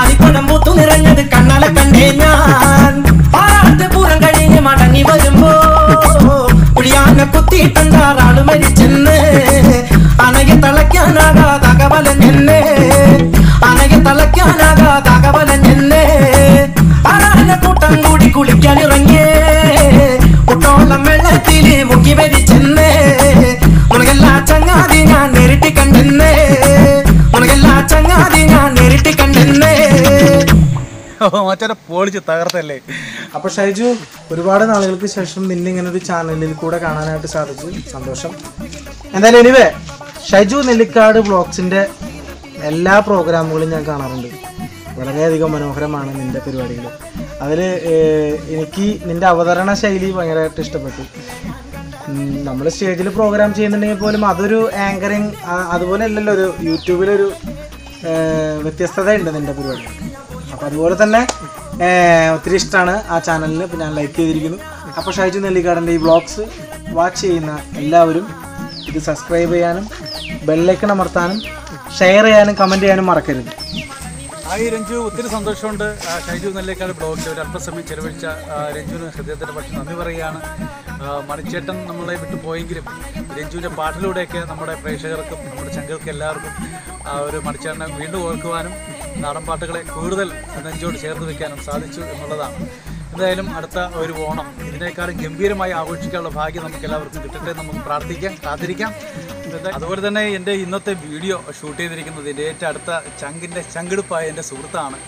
Speaker 3: അരിപ്പഴം പൂത്തു നിറഞ്ഞത് കണ്ണല കണ്ടേ ഞാൻ. പാറാട്ട് പൂരം കഴിഞ്ഞ് മടങ്ങി വരുമ്പോ കുഴിയാനെ കുത്തിയിട്ടെന്താറാൾ മരിച്ചെന്ന്. അനയെ തളയ്ക്കാനാകാതകവലൻ
Speaker 1: മച്ചാനെ പൊളിച്ച് തകർത്തല്ലേ?
Speaker 2: അപ്പൊ ഷൈജു ഒരുപാട് നാളുകൾക്ക് ശേഷം നിന്നെ ഇങ്ങനെ ഒരു ചാനലിൽ കൂടെ കാണാനായിട്ട് സാധിച്ചു. സന്തോഷം. എന്തായാലും എനിവേ ഷൈജു നെല്ലിക്കാട് ബ്ലോഗ്സിന്റെ എല്ലാ പ്രോഗ്രാമുകളും ഞാൻ കാണാറുണ്ട്. വളരെയധികം മനോഹരമാണ് നിന്റെ പരിപാടികൾ അതിൽ എനിക്ക് നിന്റെ അവതരണ ശൈലി ഭയങ്കരമായിട്ട് ഇഷ്ടപ്പെട്ടു. നമ്മൾ സ്റ്റേജിൽ പ്രോഗ്രാം ചെയ്യുന്നുണ്ടെങ്കിൽ പോലും അതൊരു ആങ്കറിങ് അതുപോലെ അല്ലല്ലോ ഒരു യൂട്യൂബിലൊരു വ്യത്യസ്തത ഉണ്ട് നിന്റെ പരിപാടി. അപ്പോൾ അതുപോലെ തന്നെ ഒത്തിരി ഇഷ്ടമാണ് ആ ചാനലിന്. ഇപ്പോൾ ഞാൻ ലൈക്ക് ചെയ്തിരിക്കുന്നു. അപ്പോൾ ഷൈജു നെല്ലിക്കാടന്റെ ഈ വ്ളോഗ്സ് വാച്ച് ചെയ്യുന്ന എല്ലാവരും ഇത് സബ്സ്ക്രൈബ് ചെയ്യാനും ബെല്ലൈക്കൺ അമർത്താനും ഷെയർ ചെയ്യാനും കമന്റ് ചെയ്യാനും മറക്കരുത്.
Speaker 1: ഹായ് രഞ്ജു ഒത്തിരി സന്തോഷമുണ്ട്. ഷൈജു നെല്ലേക്കാട് ബ്ലോഗിൽ ഒരു അല്പസമയം ചെലവഴിച്ച രഞ്ജുവിന് ഹൃദയത്തിന്റെ പക്ഷെ നന്ദി പറയുകയാണ്. മണിച്ചേട്ടൻ നമ്മളെ വിട്ടു പോയെങ്കിലും രഞ്ജുവിന്റെ പാട്ടിലൂടെയൊക്കെ നമ്മുടെ പ്രേക്ഷകർക്കും നമ്മുടെ ചങ്കൾക്കും എല്ലാവർക്കും ഒരു മണിച്ചേട്ടനെ വീണ്ടും ഓർക്കുവാനും നാടൻ പാട്ടുകളെ കൂടുതൽ നെഞ്ചോട് ചേർത്ത് വെക്കാനും സാധിച്ചു എന്നുള്ളതാണ്. എന്തായാലും അടുത്ത ഒരു ഓണം ഇതിനേക്കാളും ഗംഭീരമായി ആഘോഷിക്കാനുള്ള ഭാഗ്യം നമുക്ക് എല്ലാവർക്കും കിട്ടട്ടെ നമുക്ക് പ്രാർത്ഥിക്കാം കാത്തിരിക്കാം അതുപോലെ തന്നെ എന്റെ ഇന്നത്തെ വീഡിയോ ഷൂട്ട് ചെയ്തിരിക്കുന്നത് എന്റെ ഏറ്റവും അടുത്ത ചങ്കിന്റെ ചങ്കിടുപ്പായ എന്റെ സുഹൃത്താണ്.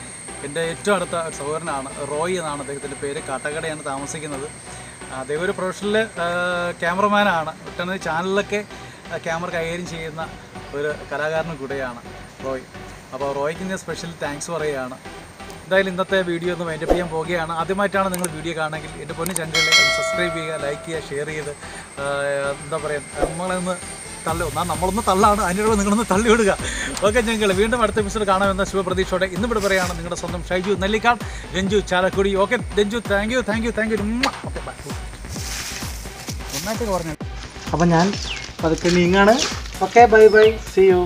Speaker 1: എന്റെ ഏറ്റവും അടുത്ത സഹോദരനാണ് റോയ് എന്നാണ് അദ്ദേഹത്തിന്റെ പേര്. കാട്ടക്കടയാണ് താമസിക്കുന്നത്. അദ്ദേഹം ഒരു പ്രൊഫഷണൽ ക്യാമറമാനാണ്. ഒട്ടനവധി ചാനലിലൊക്കെ ക്യാമറ കൈകാര്യം ചെയ്യുന്ന ഒരു കലാകാരനും കൂടെയാണ് റോയ്. അപ്പോൾ റോയ്ക്ക് ഞാൻ സ്പെഷ്യൽ താങ്ക്സ് പറയുകയാണ്. എന്തായാലും ഇന്നത്തെ വീഡിയോ ഒന്ന് വൈൻഡപ്പ് ചെയ്യാൻ പോവുകയാണ് ആദ്യമായിട്ടാണ് നിങ്ങൾ വീഡിയോ കാണുമെങ്കിൽ എന്റെ പൊന്നു ചാനലിൽ സബ്സ്ക്രൈബ് ചെയ്യുക ലൈക്ക് ചെയ്യുക ഷെയർ ചെയ്ത് എന്താ പറയുക നമ്മളൊന്ന് തള്ളി ഒന്നാം നമ്മളൊന്ന് തള്ളാണ് അതിനുള്ള നിങ്ങളൊന്ന് തള്ളി വിടുക ഓക്കെ ഞങ്ങൾ വീണ്ടും അടുത്ത എപ്പിസോഡ് കാണാമെന്ന ശുഭപ്രതീക്ഷയോടെ ഇന്ന് ഇവിടെ പറയുകയാണ് നിങ്ങളുടെ സ്വന്തം Shaiju Nellikkad Ranju Chalakudy. Okay Ranju thank you thank you thank you okay bye ഒന്നായിട്ട് പറഞ്ഞു.
Speaker 2: അപ്പം ഞാൻ പതുക്കെ നീങ്ങാണ്. Okay bye bye see you